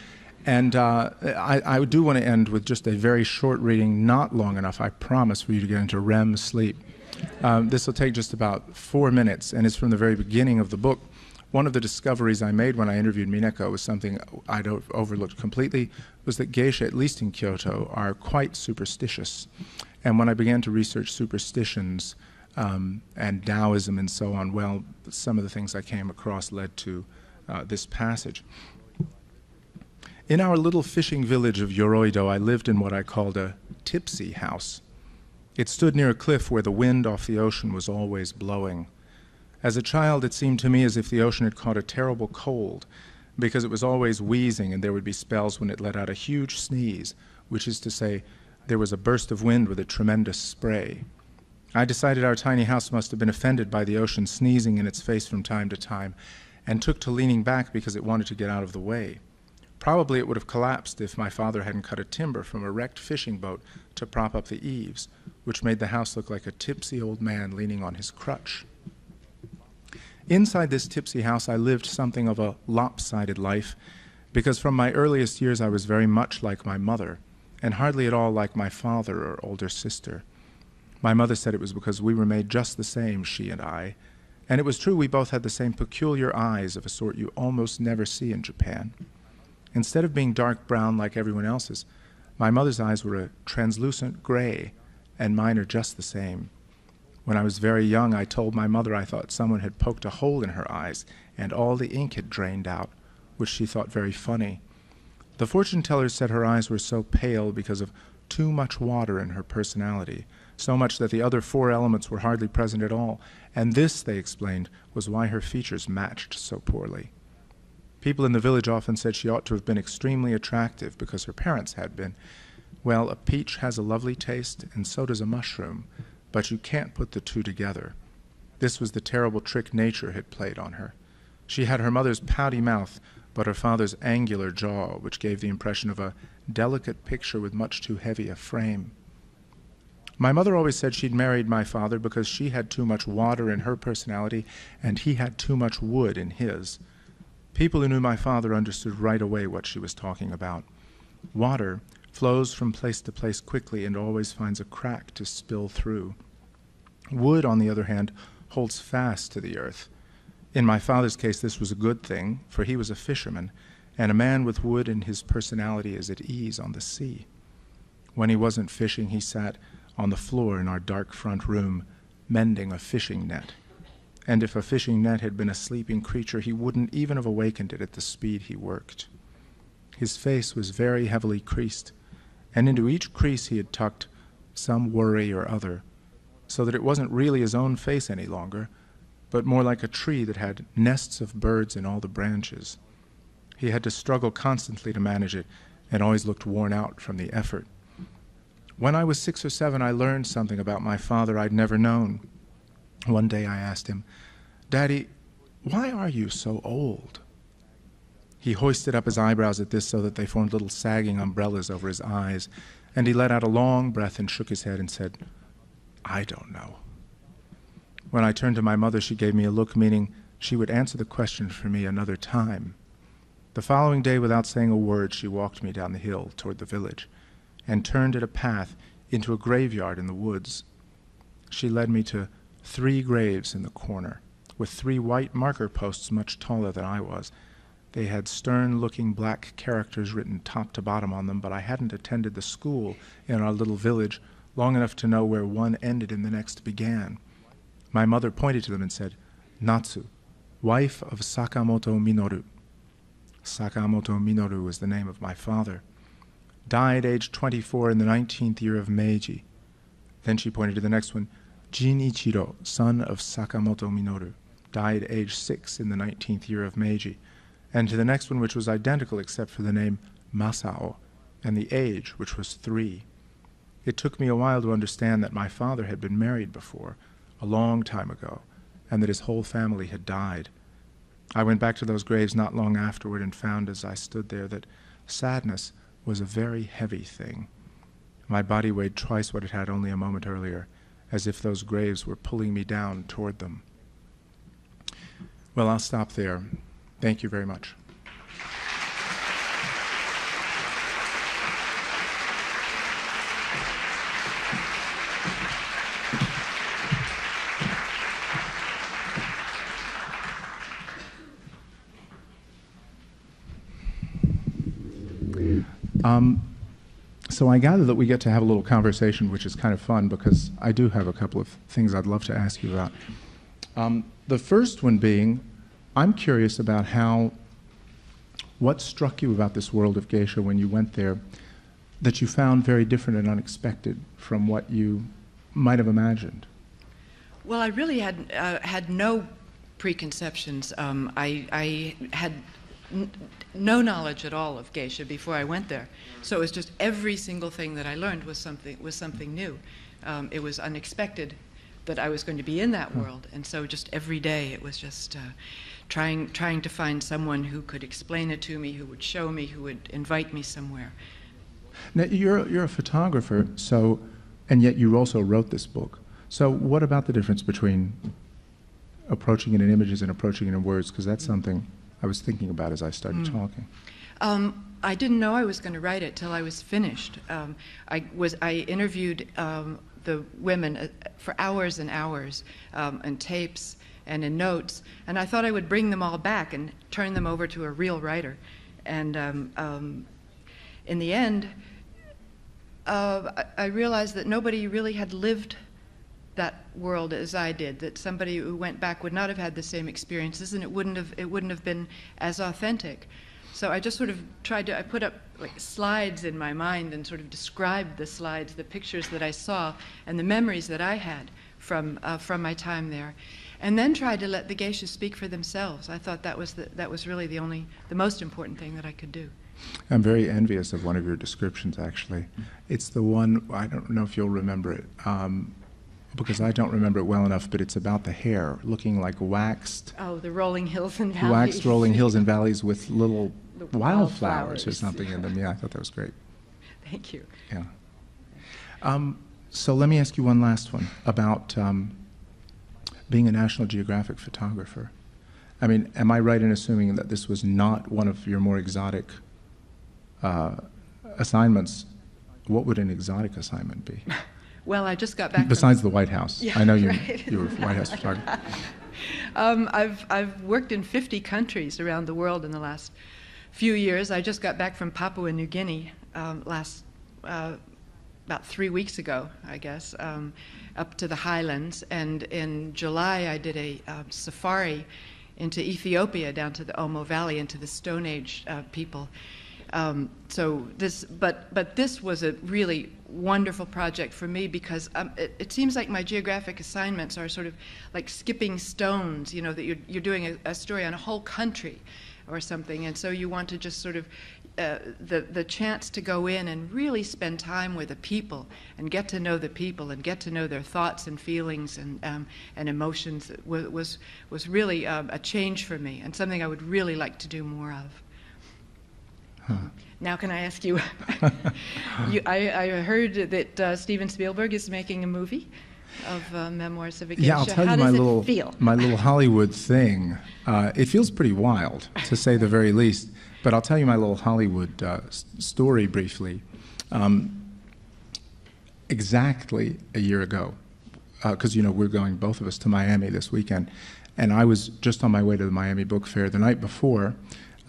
And uh, I, I, do want to end with just a very short reading, not long enough, I promise, for you to get into REM sleep. Um, this will take just about four minutes, and it's from the very beginning of the book. One of the discoveries I made when I interviewed Mineko was something I'd overlooked completely, was that geisha, at least in Kyoto, are quite superstitious. And when I began to research superstitions um, and Taoism and so on, well, some of the things I came across led to uh, this passage. In our little fishing village of Yoroido, I lived in what I called a tipsy house. It stood near a cliff where the wind off the ocean was always blowing. As a child, it seemed to me as if the ocean had caught a terrible cold, because it was always wheezing, and there would be spells when it let out a huge sneeze, which is to say, there was a burst of wind with a tremendous spray. I decided our tiny house must have been offended by the ocean sneezing in its face from time to time, and took to leaning back because it wanted to get out of the way. Probably it would have collapsed if my father hadn't cut a timber from a wrecked fishing boat to prop up the eaves, which made the house look like a tipsy old man leaning on his crutch. Inside this tipsy house, I lived something of a lopsided life because from my earliest years I was very much like my mother and hardly at all like my father or older sister. My mother said it was because we were made just the same, she and I, and it was true we both had the same peculiar eyes of a sort you almost never see in Japan. Instead of being dark brown like everyone else's, my mother's eyes were a translucent gray, and mine are just the same. When I was very young, I told my mother I thought someone had poked a hole in her eyes and all the ink had drained out, which she thought very funny. The fortune teller said her eyes were so pale because of too much water in her personality, so much that the other four elements were hardly present at all, and this, they explained, was why her features matched so poorly. People in the village often said she ought to have been extremely attractive because her parents had been. Well, a peach has a lovely taste, and so does a mushroom but you can't put the two together. This was the terrible trick nature had played on her. She had her mother's pouty mouth, but her father's angular jaw, which gave the impression of a delicate picture with much too heavy a frame. My mother always said she'd married my father because she had too much water in her personality and he had too much wood in his. People who knew my father understood right away what she was talking about. Water flows from place to place quickly and always finds a crack to spill through. Wood, on the other hand, holds fast to the earth. In my father's case, this was a good thing, for he was a fisherman, and a man with wood in his personality is at ease on the sea. When he wasn't fishing, he sat on the floor in our dark front room, mending a fishing net. And if a fishing net had been a sleeping creature, he wouldn't even have awakened it at the speed he worked. His face was very heavily creased, and into each crease he had tucked some worry or other, so that it wasn't really his own face any longer, but more like a tree that had nests of birds in all the branches. He had to struggle constantly to manage it, and always looked worn out from the effort. When I was six or seven, I learned something about my father I'd never known. One day I asked him, Daddy, why are you so old? He hoisted up his eyebrows at this so that they formed little sagging umbrellas over his eyes, and he let out a long breath and shook his head and said, I don't know. When I turned to my mother, she gave me a look meaning she would answer the question for me another time. The following day, without saying a word, she walked me down the hill toward the village and turned at a path into a graveyard in the woods. She led me to three graves in the corner, with three white marker posts much taller than I was. They had stern looking black characters written top to bottom on them, but I hadn't attended the school in our little village long enough to know where one ended and the next began. My mother pointed to them and said, Natsu, wife of Sakamoto Minoru. Sakamoto Minoru was the name of my father died aged 24 in the 19th year of Meiji. Then she pointed to the next one, Jin Ichiro, son of Sakamoto Minoru, died age 6 in the 19th year of Meiji. And to the next one, which was identical except for the name Masao, and the age, which was 3. It took me a while to understand that my father had been married before, a long time ago, and that his whole family had died. I went back to those graves not long afterward and found as I stood there that sadness was a very heavy thing. My body weighed twice what it had only a moment earlier, as if those graves were pulling me down toward them. Well, I'll stop there. Thank you very much. Um, so I gather that we get to have a little conversation, which is kind of fun because I do have a couple of things I'd love to ask you about. Um, the first one being, I'm curious about how, what struck you about this world of geisha when you went there that you found very different and unexpected from what you might have imagined? Well, I really had uh, had no preconceptions. Um, I, I had no knowledge at all of geisha before I went there. So it was just every single thing that I learned was something was something new. Um, it was unexpected that I was going to be in that hmm. world, and so just every day it was just uh, trying trying to find someone who could explain it to me, who would show me, who would invite me somewhere. Now you're you're a photographer, so and yet you also wrote this book. So what about the difference between approaching it in images and approaching it in words? Because that's something I was thinking about as I started mm. talking. Um, I didn't know I was going to write it till I was finished. Um, I was I interviewed um, the women uh, for hours and hours um, and tapes and in notes, and I thought I would bring them all back and turn them over to a real writer. And um, um, in the end, uh, I realized that nobody really had lived that world as I did, that somebody who went back would not have had the same experiences and it wouldn't have, it wouldn't have been as authentic. So I just sort of tried to, I put up like slides in my mind and sort of described the slides, the pictures that I saw, and the memories that I had from, uh, from my time there. And then tried to let the geishas speak for themselves. I thought that was, the, that was really the only, the most important thing that I could do. I'm very envious of one of your descriptions, actually. It's the one, I don't know if you'll remember it. Um, because I don't remember it well enough, but it's about the hair looking like waxed, Oh, the rolling hills and valleys. waxed rolling hills and valleys with little wildflowers or something in them. Yeah, I thought that was great. Thank you. Yeah. Um, so let me ask you one last one about um, being a National Geographic photographer. I mean, am I right in assuming that this was not one of your more exotic uh, assignments? What would an exotic assignment be? Well, I just got back. from- Besides the White House. Yeah, I know you right. you were White House photographer. um, I've I've worked in 50 countries around the world in the last few years. I just got back from Papua New Guinea um, last, uh, about three weeks ago, I guess, um, up to the highlands. And in July, I did a um, safari into Ethiopia, down to the Omo Valley, into the Stone Age uh, people. Um, so this, but but this was a really wonderful project for me because um, it, it seems like my geographic assignments are sort of like skipping stones. You know that you're you're doing a, a story on a whole country, or something, and so you want to just sort of uh, the the chance to go in and really spend time with the people and get to know the people and get to know their thoughts and feelings and um, and emotions was was was really um, a change for me and something I would really like to do more of. Now, can I ask you? you I, I heard that uh, Steven Spielberg is making a movie of uh, memoirs of a Yeah, I'll tell How you my little feel? my little Hollywood thing. Uh, it feels pretty wild, to say the very least. But I'll tell you my little Hollywood uh, story briefly. Um, exactly a year ago, because you know we're going both of us to Miami this weekend, and I was just on my way to the Miami Book Fair the night before.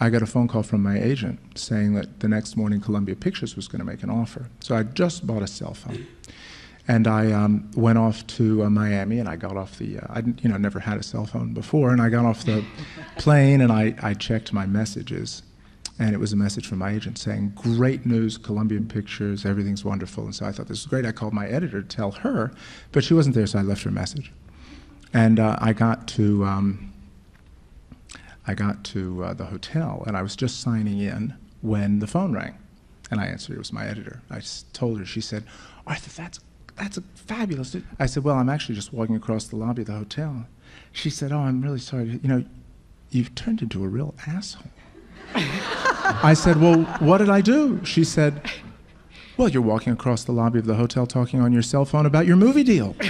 I got a phone call from my agent saying that the next morning Columbia Pictures was going to make an offer. So I just bought a cell phone. And I um, went off to uh, Miami, and I got off the. Uh, I you know never had a cell phone before, and I got off the plane, and I, I checked my messages, and it was a message from my agent saying, "Great news, Columbian Pictures, everything's wonderful." And so I thought this is great. I called my editor to tell her, but she wasn't there, so I left her a message, and uh, I got to. Um, I got to uh, the hotel, and I was just signing in when the phone rang, and I answered. It was my editor. I told her. She said, "Arthur, that's that's a fabulous." I said, "Well, I'm actually just walking across the lobby of the hotel." She said, "Oh, I'm really sorry. You know, you've turned into a real asshole." I said, "Well, what did I do?" She said, "Well, you're walking across the lobby of the hotel talking on your cell phone about your movie deal."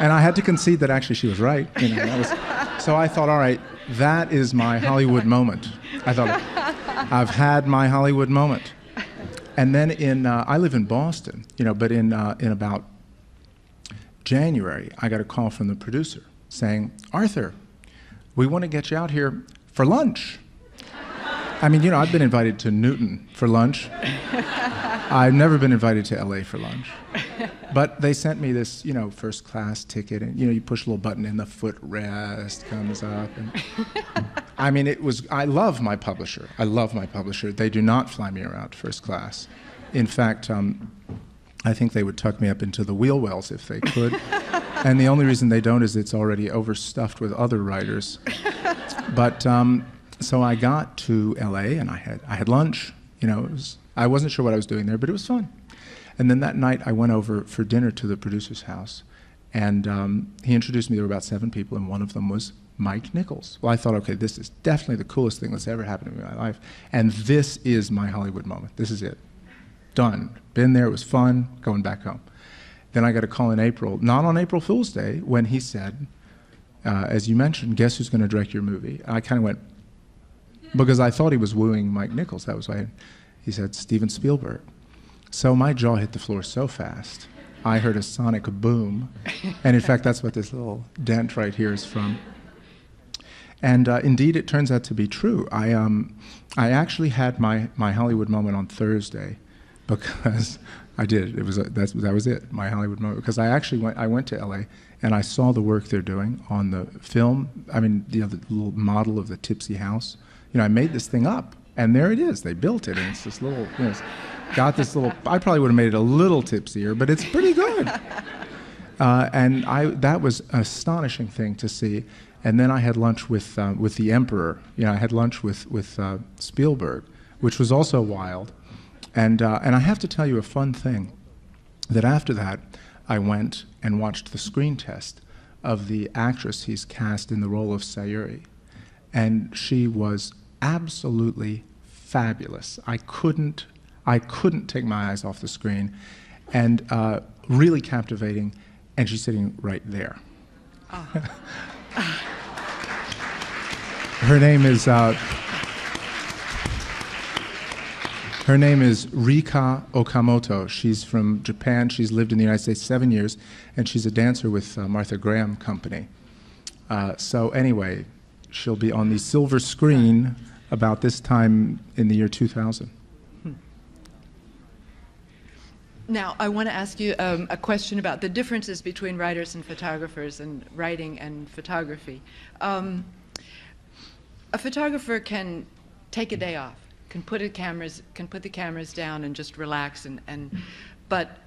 and I had to concede that actually she was right. You know, so I thought, all right, that is my Hollywood moment. I thought, I've had my Hollywood moment. And then in, uh, I live in Boston, you know, but in, uh, in about January, I got a call from the producer saying, Arthur, we want to get you out here for lunch. I mean, you know, I've been invited to Newton for lunch. I've never been invited to LA for lunch. But they sent me this, you know, first class ticket, and you know, you push a little button, and the footrest comes up. And I mean, it was. I love my publisher. I love my publisher. They do not fly me around first class. In fact, um, I think they would tuck me up into the wheel wells if they could. and the only reason they don't is it's already overstuffed with other writers. But um, so I got to LA and I had I had lunch. You know, was, I wasn't sure what I was doing there, but it was fun. And then that night I went over for dinner to the producer's house, and um, he introduced me. There were about seven people, and one of them was Mike Nichols. Well, I thought, okay, this is definitely the coolest thing that's ever happened to me in my life, and this is my Hollywood moment. This is it. Done. Been there. It was fun. Going back home. Then I got a call in April, not on April Fool's Day, when he said, uh, as you mentioned, guess who's going to direct your movie? I kind of went, because I thought he was wooing Mike Nichols. That was why he said Steven Spielberg. So my jaw hit the floor so fast. I heard a sonic boom. And in fact, that's what this little dent right here is from. And uh, indeed, it turns out to be true. I, um, I actually had my, my Hollywood moment on Thursday because I did. It was a, that's, that was it, my Hollywood moment. Because I actually went, I went to LA and I saw the work they're doing on the film. I mean, the little model of the Tipsy House. You know, I made this thing up, and there it is. They built it, and it's this little, you know, got this little. I probably would have made it a little tipsier, but it's pretty good. Uh, and I, that was an astonishing thing to see. And then I had lunch with, uh, with the emperor. You know, I had lunch with, with uh, Spielberg, which was also wild. And, uh, and I have to tell you a fun thing, that after that, I went and watched the screen test of the actress he's cast in the role of Sayuri. And she was absolutely fabulous. I couldn't, I couldn't take my eyes off the screen, and uh, really captivating. And she's sitting right there. Her name is. Uh, her name is Rika Okamoto. She's from Japan. She's lived in the United States seven years, and she's a dancer with uh, Martha Graham Company. Uh, so anyway, she'll be on the silver screen about this time in the year 2000. Now, I want to ask you um, a question about the differences between writers and photographers and writing and photography. Um, a photographer can take a day off, can put, a cameras, can put the cameras down and just relax, and, and, but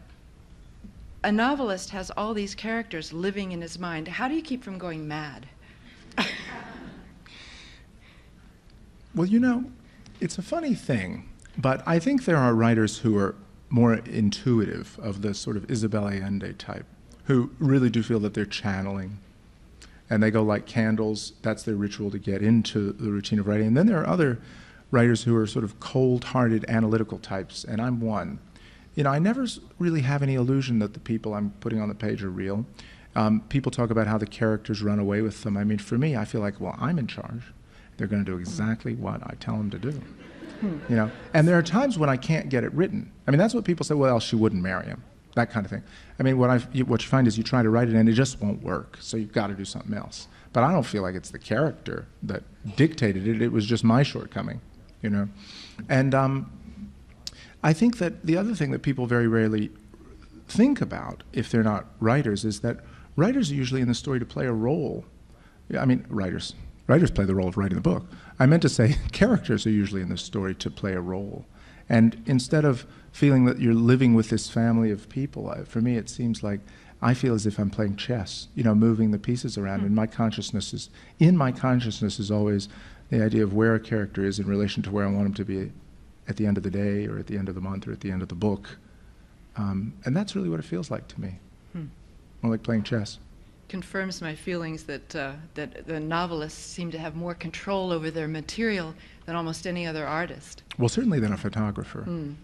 a novelist has all these characters living in his mind. How do you keep from going mad? Well, you know, it's a funny thing, but I think there are writers who are more intuitive of the sort of Isabel Allende type, who really do feel that they're channeling. And they go like candles, that's their ritual to get into the routine of writing. And then there are other writers who are sort of cold hearted, analytical types, and I'm one. You know, I never really have any illusion that the people I'm putting on the page are real. Um, people talk about how the characters run away with them. I mean, for me, I feel like, well, I'm in charge. They're going to do exactly what I tell them to do. Hmm. You know, and there are times when I can't get it written. I mean, that's what people say. Well, she wouldn't marry him. That kind of thing. I mean, what I what you find is you try to write it and it just won't work. So you've got to do something else. But I don't feel like it's the character that dictated it. It was just my shortcoming. You know, and um, I think that the other thing that people very rarely think about if they're not writers is that writers are usually in the story to play a role. I mean, writers. Writers play the role of writing the book. I meant to say characters are usually in the story to play a role. And instead of feeling that you're living with this family of people, I, for me it seems like I feel as if I'm playing chess, you know, moving the pieces around. And my consciousness is, in my consciousness is always the idea of where a character is in relation to where I want him to be at the end of the day or at the end of the month or at the end of the book. Um, and that's really what it feels like to me. Hmm. More like playing chess confirms my feelings that, uh, that the novelists seem to have more control over their material than almost any other artist. Well, certainly than a photographer. Mm.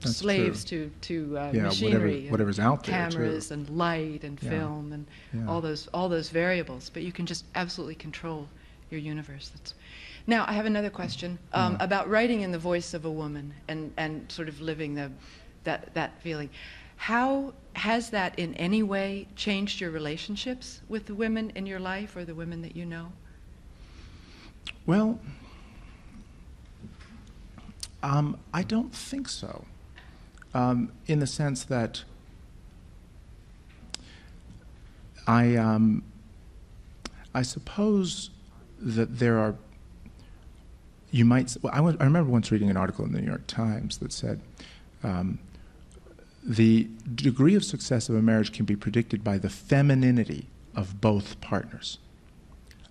Slaves true. to, to uh, yeah, machinery, whatever, whatever's out there, cameras too. and light and yeah. film and yeah. all those all those variables. But you can just absolutely control your universe. That's, now, I have another question um, about writing in the voice of a woman and, and sort of living the, that, that feeling. How has that in any way changed your relationships with the women in your life or the women that you know? Well, um, I don't think so. Um, in the sense that I, um, I suppose that there are, you might, well, I, was, I remember once reading an article in the New York Times that said, um, the degree of success of a marriage can be predicted by the femininity of both partners.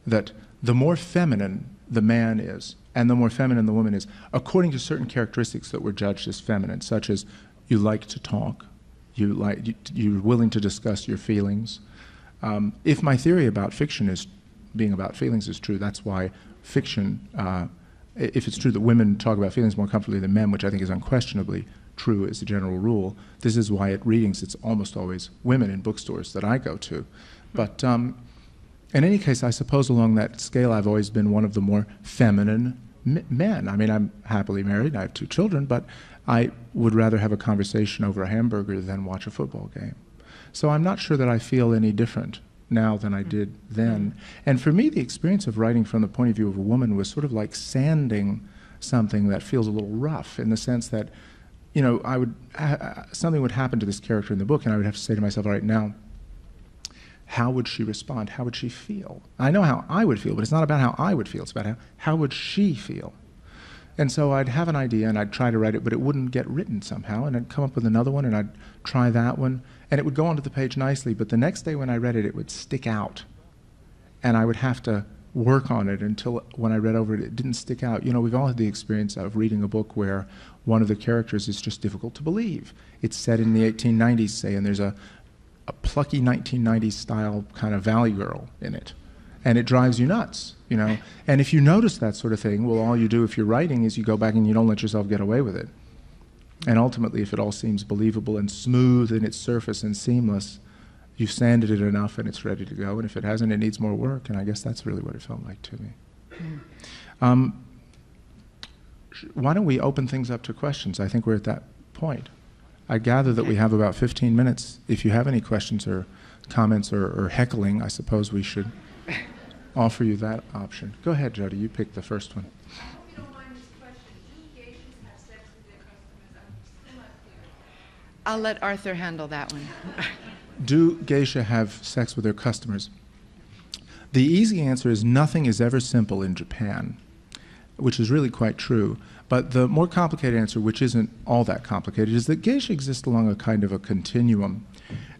That the more feminine the man is, and the more feminine the woman is, according to certain characteristics that were judged as feminine, such as you like to talk, you like, you, are willing to discuss your feelings. Um, if my theory about fiction is being about feelings is true, that's why fiction, uh, if it's true that women talk about feelings more comfortably than men, which I think is unquestionably true as a general rule. This is why at readings it's almost always women in bookstores that I go to. But um, in any case, I suppose along that scale, I've always been one of the more feminine men. I mean, I'm happily married, I have two children, but I would rather have a conversation over a hamburger than watch a football game. So I'm not sure that I feel any different now than I did then. And for me, the experience of writing from the point of view of a woman was sort of like sanding something that feels a little rough in the sense that you know, I would something would happen to this character in the book, and I would have to say to myself, all right, now, how would she respond? How would she feel? I know how I would feel, but it's not about how I would feel. It's about how how would she feel. And so I'd have an idea, and I'd try to write it, but it wouldn't get written somehow. And I'd come up with another one, and I'd try that one, and it would go onto the page nicely. But the next day when I read it, it would stick out, and I would have to work on it until when I read over it, it didn't stick out. You know, we've all had the experience of reading a book where one of the characters is just difficult to believe. It's set in the 1890s, say, and there's a a plucky 1990s style kind of valley girl in it. And it drives you nuts, you know. And if you notice that sort of thing, well, all you do if you're writing is you go back and you don't let yourself get away with it. And ultimately, if it all seems believable and smooth in its surface and seamless, you've sanded it enough and it's ready to go. And if it hasn't, it needs more work. And I guess that's really what it felt like to me. Um, why don't we open things up to questions? I think we're at that point. I gather that we have about 15 minutes. If you have any questions or comments or, or heckling, I suppose we should offer you that option. Go ahead, Jodi. You pick the first one. I'll let Arthur handle that one. Do geisha have sex with their customers? The easy answer is nothing is ever simple in Japan, which is really quite true. But the more complicated answer, which isn't all that complicated, is that geisha exists along a kind of a continuum.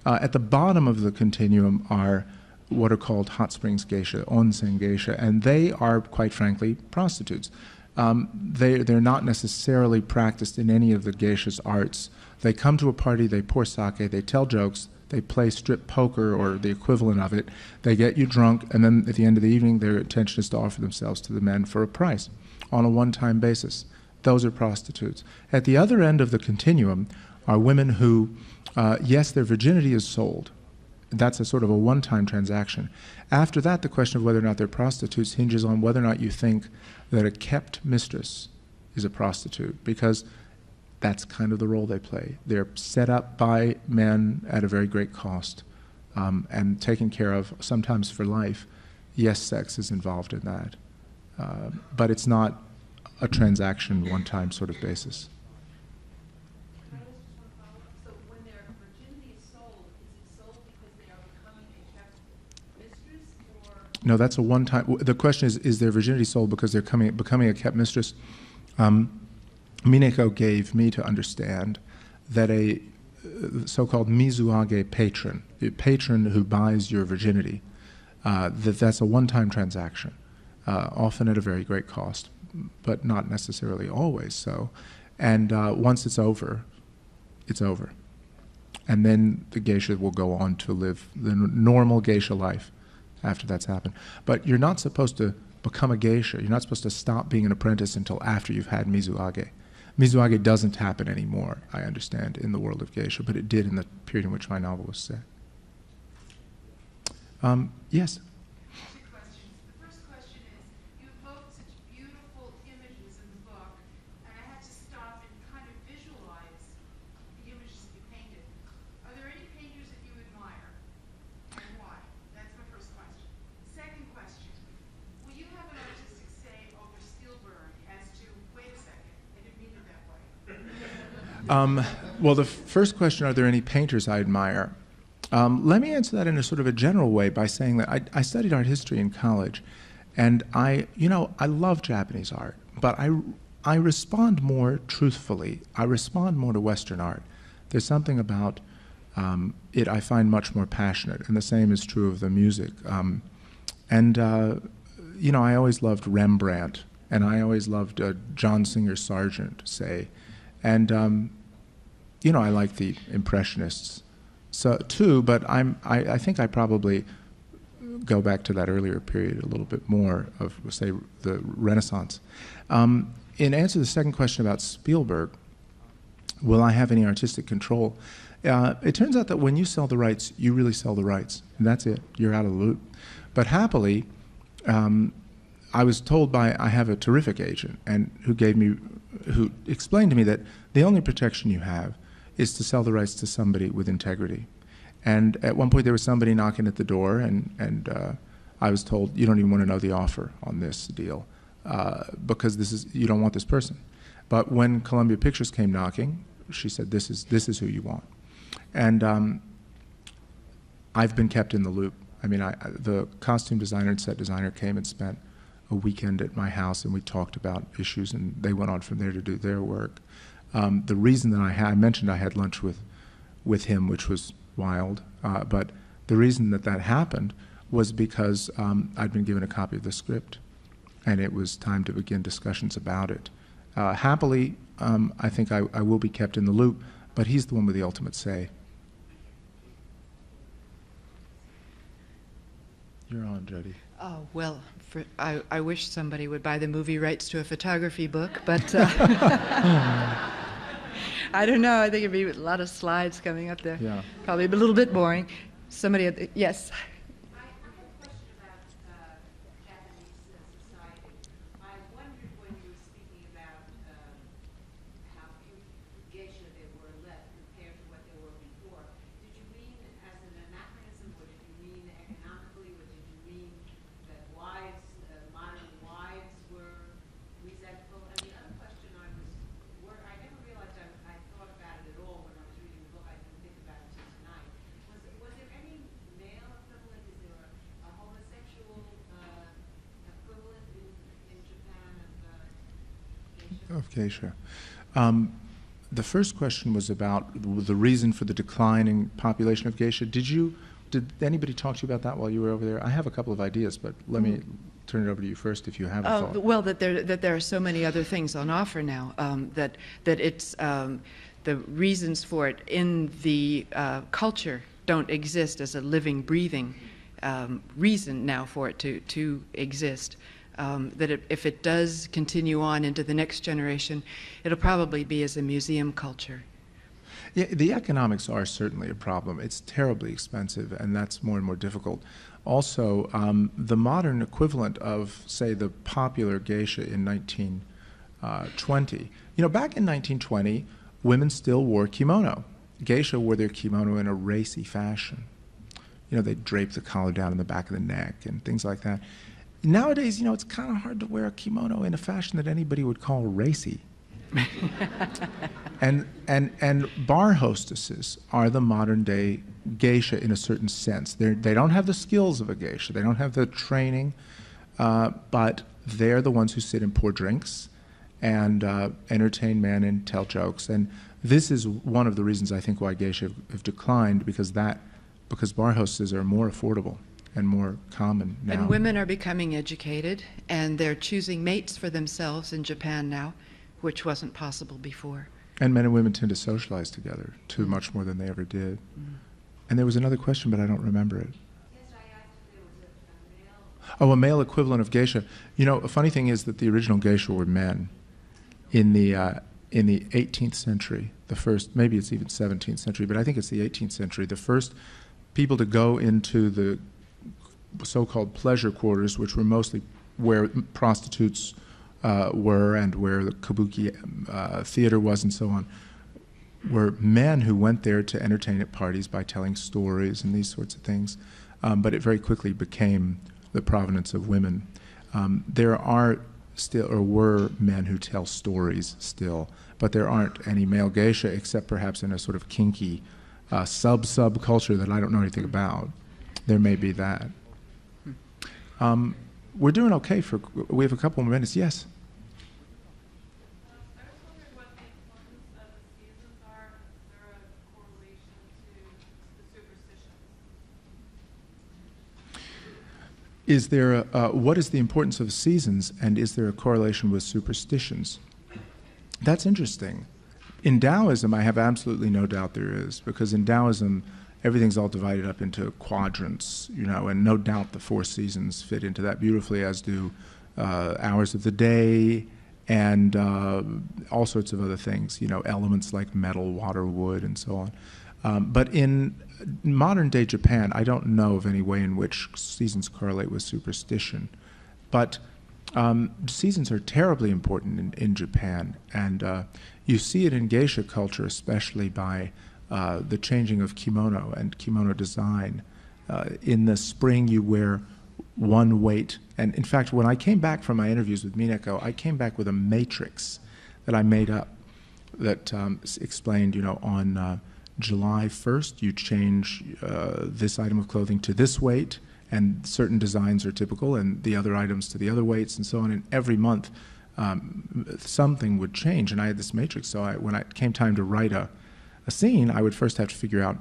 Uh, at the bottom of the continuum are what are called hot springs geisha, onsen geisha, and they are, quite frankly, prostitutes. Um, they, they're not necessarily practiced in any of the geisha's arts. They come to a party, they pour sake, they tell jokes, they play strip poker or the equivalent of it. They get you drunk, and then at the end of the evening, their intention is to offer themselves to the men for a price on a one time basis. Those are prostitutes. At the other end of the continuum are women who, uh, yes, their virginity is sold. That's a sort of a one time transaction. After that, the question of whether or not they're prostitutes hinges on whether or not you think that a kept mistress is a prostitute, because that's kind of the role they play. They're set up by men at a very great cost um, and taken care of, sometimes for life. Yes, sex is involved in that. Uh, but it's not a transaction, one time sort of basis. No, that's a one time. The question is is their virginity sold because they're coming, becoming a kept mistress? Um, Mineko gave me to understand that a uh, so-called mizuage patron, the patron who buys your virginity, uh, that that's a one-time transaction, uh, often at a very great cost, but not necessarily always so. And uh, once it's over, it's over. And then the geisha will go on to live the normal geisha life after that's happened. But you're not supposed to become a geisha. You're not supposed to stop being an apprentice until after you've had mizuage. Mizuage doesn't happen anymore, I understand, in the world of geisha, but it did in the period in which my novel was set. Um, yes? Um, well, the first question are there any painters I admire? Um, let me answer that in a sort of a general way by saying that I, I, studied art history in college, and I, you know, I love Japanese art, but I, I respond more truthfully. I respond more to Western art. There's something about um, it I find much more passionate, and the same is true of the music. Um, and uh, you know, I always loved Rembrandt, and I always loved uh, John Singer Sargent, say. And, um, you know, I like the Impressionists so, too, but I'm, I, I think I probably go back to that earlier period a little bit more of, say, the Renaissance. Um, in answer to the second question about Spielberg, will I have any artistic control? Uh, it turns out that when you sell the rights, you really sell the rights. And that's it. You're out of the loop. But happily, um, I was told by I have a terrific agent and who gave me who explained to me that the only protection you have is to sell the rights to somebody with integrity. And at one point, there was somebody knocking at the door, and, and uh, I was told, You don't even want to know the offer on this deal uh, because this is, you don't want this person. But when Columbia Pictures came knocking, she said, This is, this is who you want. And um, I've been kept in the loop. I mean, I, the costume designer and set designer came and spent a weekend at my house and we talked about issues, and they went on from there to do their work. Um, the reason that I had, I mentioned I had lunch with, with him, which was wild, uh, but the reason that that happened was because um, I'd been given a copy of the script, and it was time to begin discussions about it. Uh, happily, um, I think I, I will be kept in the loop, but he's the one with the ultimate say. You're on, Jodi. Oh, well, for, I, I wish somebody would buy the movie rights to a photography book, but uh, I don't know. I think it'd be a lot of slides coming up there. Yeah. Probably a little bit boring. Somebody, at the, yes. Geisha. Um, the first question was about the reason for the declining population of geisha. Did you, did anybody talk to you about that while you were over there? I have a couple of ideas, but let me mm. turn it over to you first if you have a uh, thought. Well, that there, that there are so many other things on offer now um, that, that it's, um, the reasons for it in the uh, culture don't exist as a living, breathing um, reason now for it to, to exist um, that it, if it does continue on into the next generation, it'll probably be as a museum culture. Yeah, the economics are certainly a problem. It's terribly expensive, and that's more and more difficult. Also, um, the modern equivalent of, say, the popular geisha in 1920. Uh, you know, back in 1920, women still wore kimono. Geisha wore their kimono in a racy fashion. You know, they drape the collar down in the back of the neck and things like that. Nowadays, you know, it's kind of hard to wear a kimono in a fashion that anybody would call racy. and, and, and bar hostesses are the modern day geisha in a certain sense. They're, they don't have the skills of a geisha, they don't have the training, uh, but they're the ones who sit and pour drinks and uh, entertain men and tell jokes. And this is one of the reasons I think why geisha have, have declined because that because bar hostesses are more affordable and more common now. And women are becoming educated, and they're choosing mates for themselves in Japan now, which wasn't possible before. And men and women tend to socialize together too, much more than they ever did. Mm. And there was another question, but I don't remember it. Oh, a male equivalent of geisha. You know, a funny thing is that the original geisha were men. In the uh, in the 18th century, the first, maybe it's even 17th century, but I think it's the 18th century. The first people to go into the so-called pleasure quarters, which were mostly where prostitutes uh, were and where the kabuki uh, theater was and so on, were men who went there to entertain at parties by telling stories and these sorts of things. Um, but it very quickly became the provenance of women. Um, there are still, or were men who tell stories still, but there aren't any male geisha except perhaps in a sort of kinky uh, sub sub culture that I don't know anything about. There may be that. Um, we're doing okay for, we have a couple more minutes. Yes? Is there a, uh, what is the importance of seasons and is there a correlation with superstitions? That's interesting. In Taoism, I have absolutely no doubt there is, because in Taoism, everything's all divided up into quadrants, you know, and no doubt the four seasons fit into that beautifully, as do uh, hours of the day and uh, all sorts of other things, you know, elements like metal, water, wood, and so on. Um, but in modern day Japan, I don't know of any way in which seasons correlate with superstition. But um, seasons are terribly important in, in Japan, and uh, you see it in geisha culture, especially by uh, the changing of kimono and kimono design. Uh, in the spring, you wear one weight. And in fact, when I came back from my interviews with Mineko, I came back with a matrix that I made up that um, explained, you know, on uh, July 1st, you change uh, this item of clothing to this weight, and certain designs are typical, and the other items to the other weights, and so on. And every month, um, something would change. And I had this matrix, so I, when it came time to write a a scene, I would first have to figure out,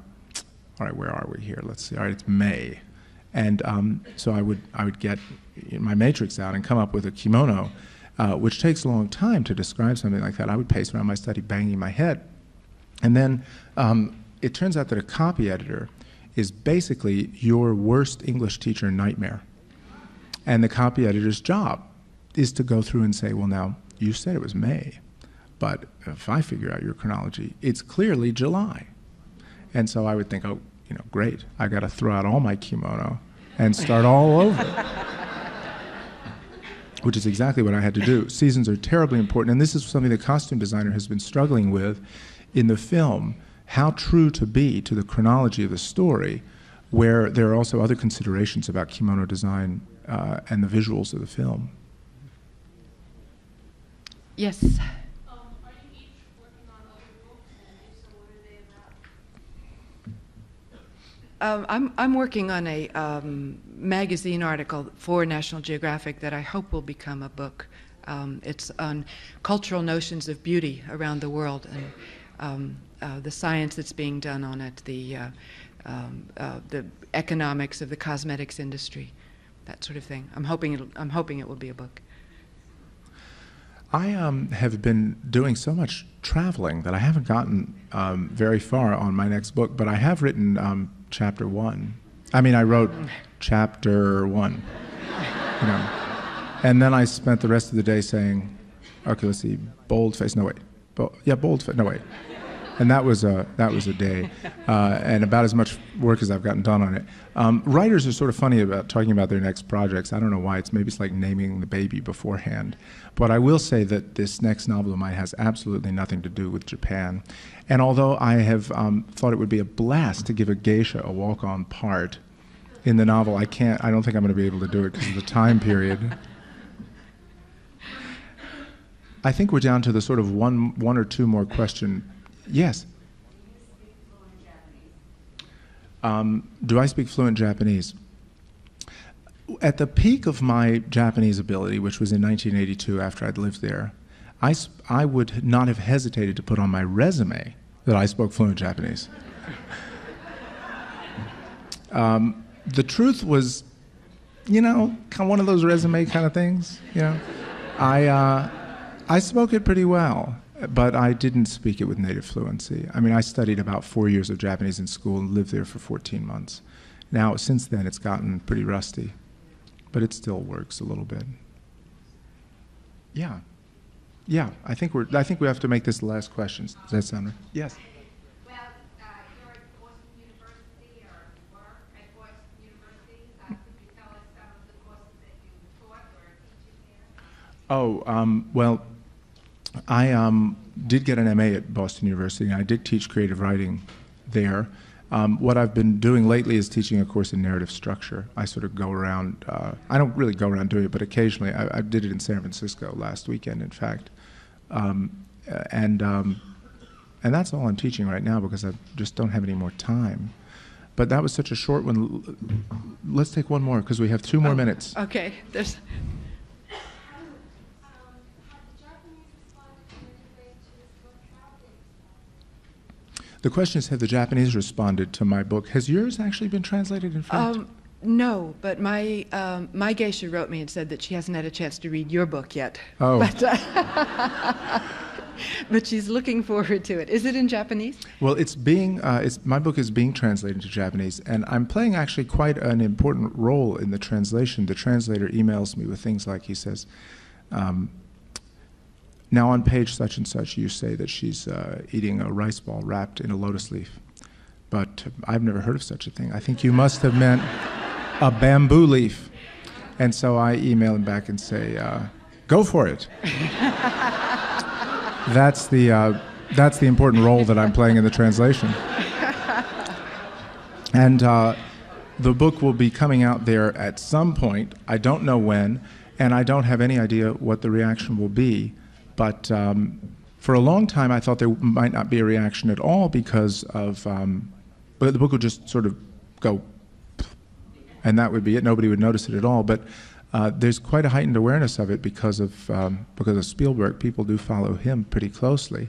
all right, where are we here? Let's see. All right, it's May, and um, so I would I would get my matrix out and come up with a kimono, uh, which takes a long time to describe something like that. I would pace around my study, banging my head, and then um, it turns out that a copy editor is basically your worst English teacher nightmare And the copy editor's job is to go through and say, well, now, you said it was May, but if I figure out your chronology, it's clearly July. And so I would think, oh, you know, great, I got to throw out all my kimono and start all over. Which is exactly what I had to do. Seasons are terribly important, and this is something the costume designer has been struggling with in the film how true to be to the chronology of the story, where there are also other considerations about kimono design uh, and the visuals of the film. Yes. Um, I'm, I'm working on a um, magazine article for National Geographic that I hope will become a book. Um, it's on cultural notions of beauty around the world and um, uh, the science that's being done on it, the, uh, um, uh, the economics of the cosmetics industry, that sort of thing. I'm hoping, I'm hoping it will be a book. I um, have been doing so much traveling that I haven't gotten um, very far on my next book, but I have written um, chapter one. I mean, I wrote chapter one, you know, and then I spent the rest of the day saying, "Okay, let's see, boldface. No wait, Bo- yeah, boldface. No wait." And that was a that was a day, uh, and about as much work as I've gotten done on it. Um, writers are sort of funny about talking about their next projects. I don't know why. It's maybe it's like naming the baby beforehand. But I will say that this next novel of mine has absolutely nothing to do with Japan. And although I have um, thought it would be a blast to give a geisha a walk-on part in the novel, I can't. I don't think I'm going to be able to do it because of the time period. I think we're down to the sort of one, one or two more question Yes. Um, do I speak fluent Japanese? At the peak of my Japanese ability, which was in 1982 after I'd lived there, I, I would not have hesitated to put on my resume that I spoke fluent Japanese. um, the truth was, you know, kind of one of those resume kind of things. You know, I uh, I spoke it pretty well but I didn't speak it with native fluency. I mean, I studied about four years of Japanese in school and lived there for 14 months. Now, since then, it's gotten pretty rusty, but it still works a little bit. Yeah. Yeah, I think we're. I think we have to make this the last question. Does that sound right? Yes. Well, uh, you're at Boston University or were at Boston University. Uh, could you tell us some of the courses that you taught or teaching there? Oh, um, well, I um, did get an MA at Boston University, and I did teach creative writing there. Um, what I've been doing lately is teaching a course in narrative structure. I sort of go around, uh, I don't really go around doing it, but occasionally I, I, did it in San Francisco last weekend, in fact. Um, and, um, and that's all I'm teaching right now because I just don't have any more time. But that was such a short one. Let's take one more because we have two more Oh, minutes. Okay, there's, The question is Have the Japanese responded to my book? Has yours actually been translated, in fact? um, no, but my, um, my geisha wrote me and said that she hasn't had a chance to read your book yet. Oh. But, uh, but she's looking forward to it. Is it in Japanese? Well, it's being uh, it's, my book is being translated into Japanese, and I'm playing actually quite an important role in the translation. The translator emails me with things like he says, um, "Now on page such and such, you say that she's uh, eating a rice ball wrapped in a lotus leaf, but I've never heard of such a thing. I think you must have meant a bamboo leaf." And so I email him back and say, uh, "Go for it." That's the uh, that's the important role that I'm playing in the translation. And uh, the book will be coming out there at some point. I don't know when, and I don't have any idea what the reaction will be. But um, for a long time, I thought there might not be a reaction at all because of, um, but the book would just sort of go, and that would be it. Nobody would notice it at all. But uh, there's quite a heightened awareness of it because of um, because of Spielberg. People do follow him pretty closely.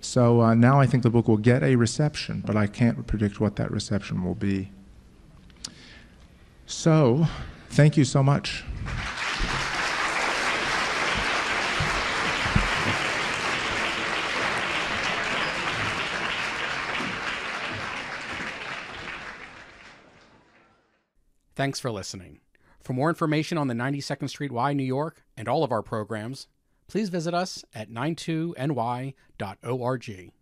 So uh, now I think the book will get a reception, but I can't predict what that reception will be. So, thank you so much. Thanks for listening. For more information on the 92nd Street Y New York and all of our programs, please visit us at 92ny.org.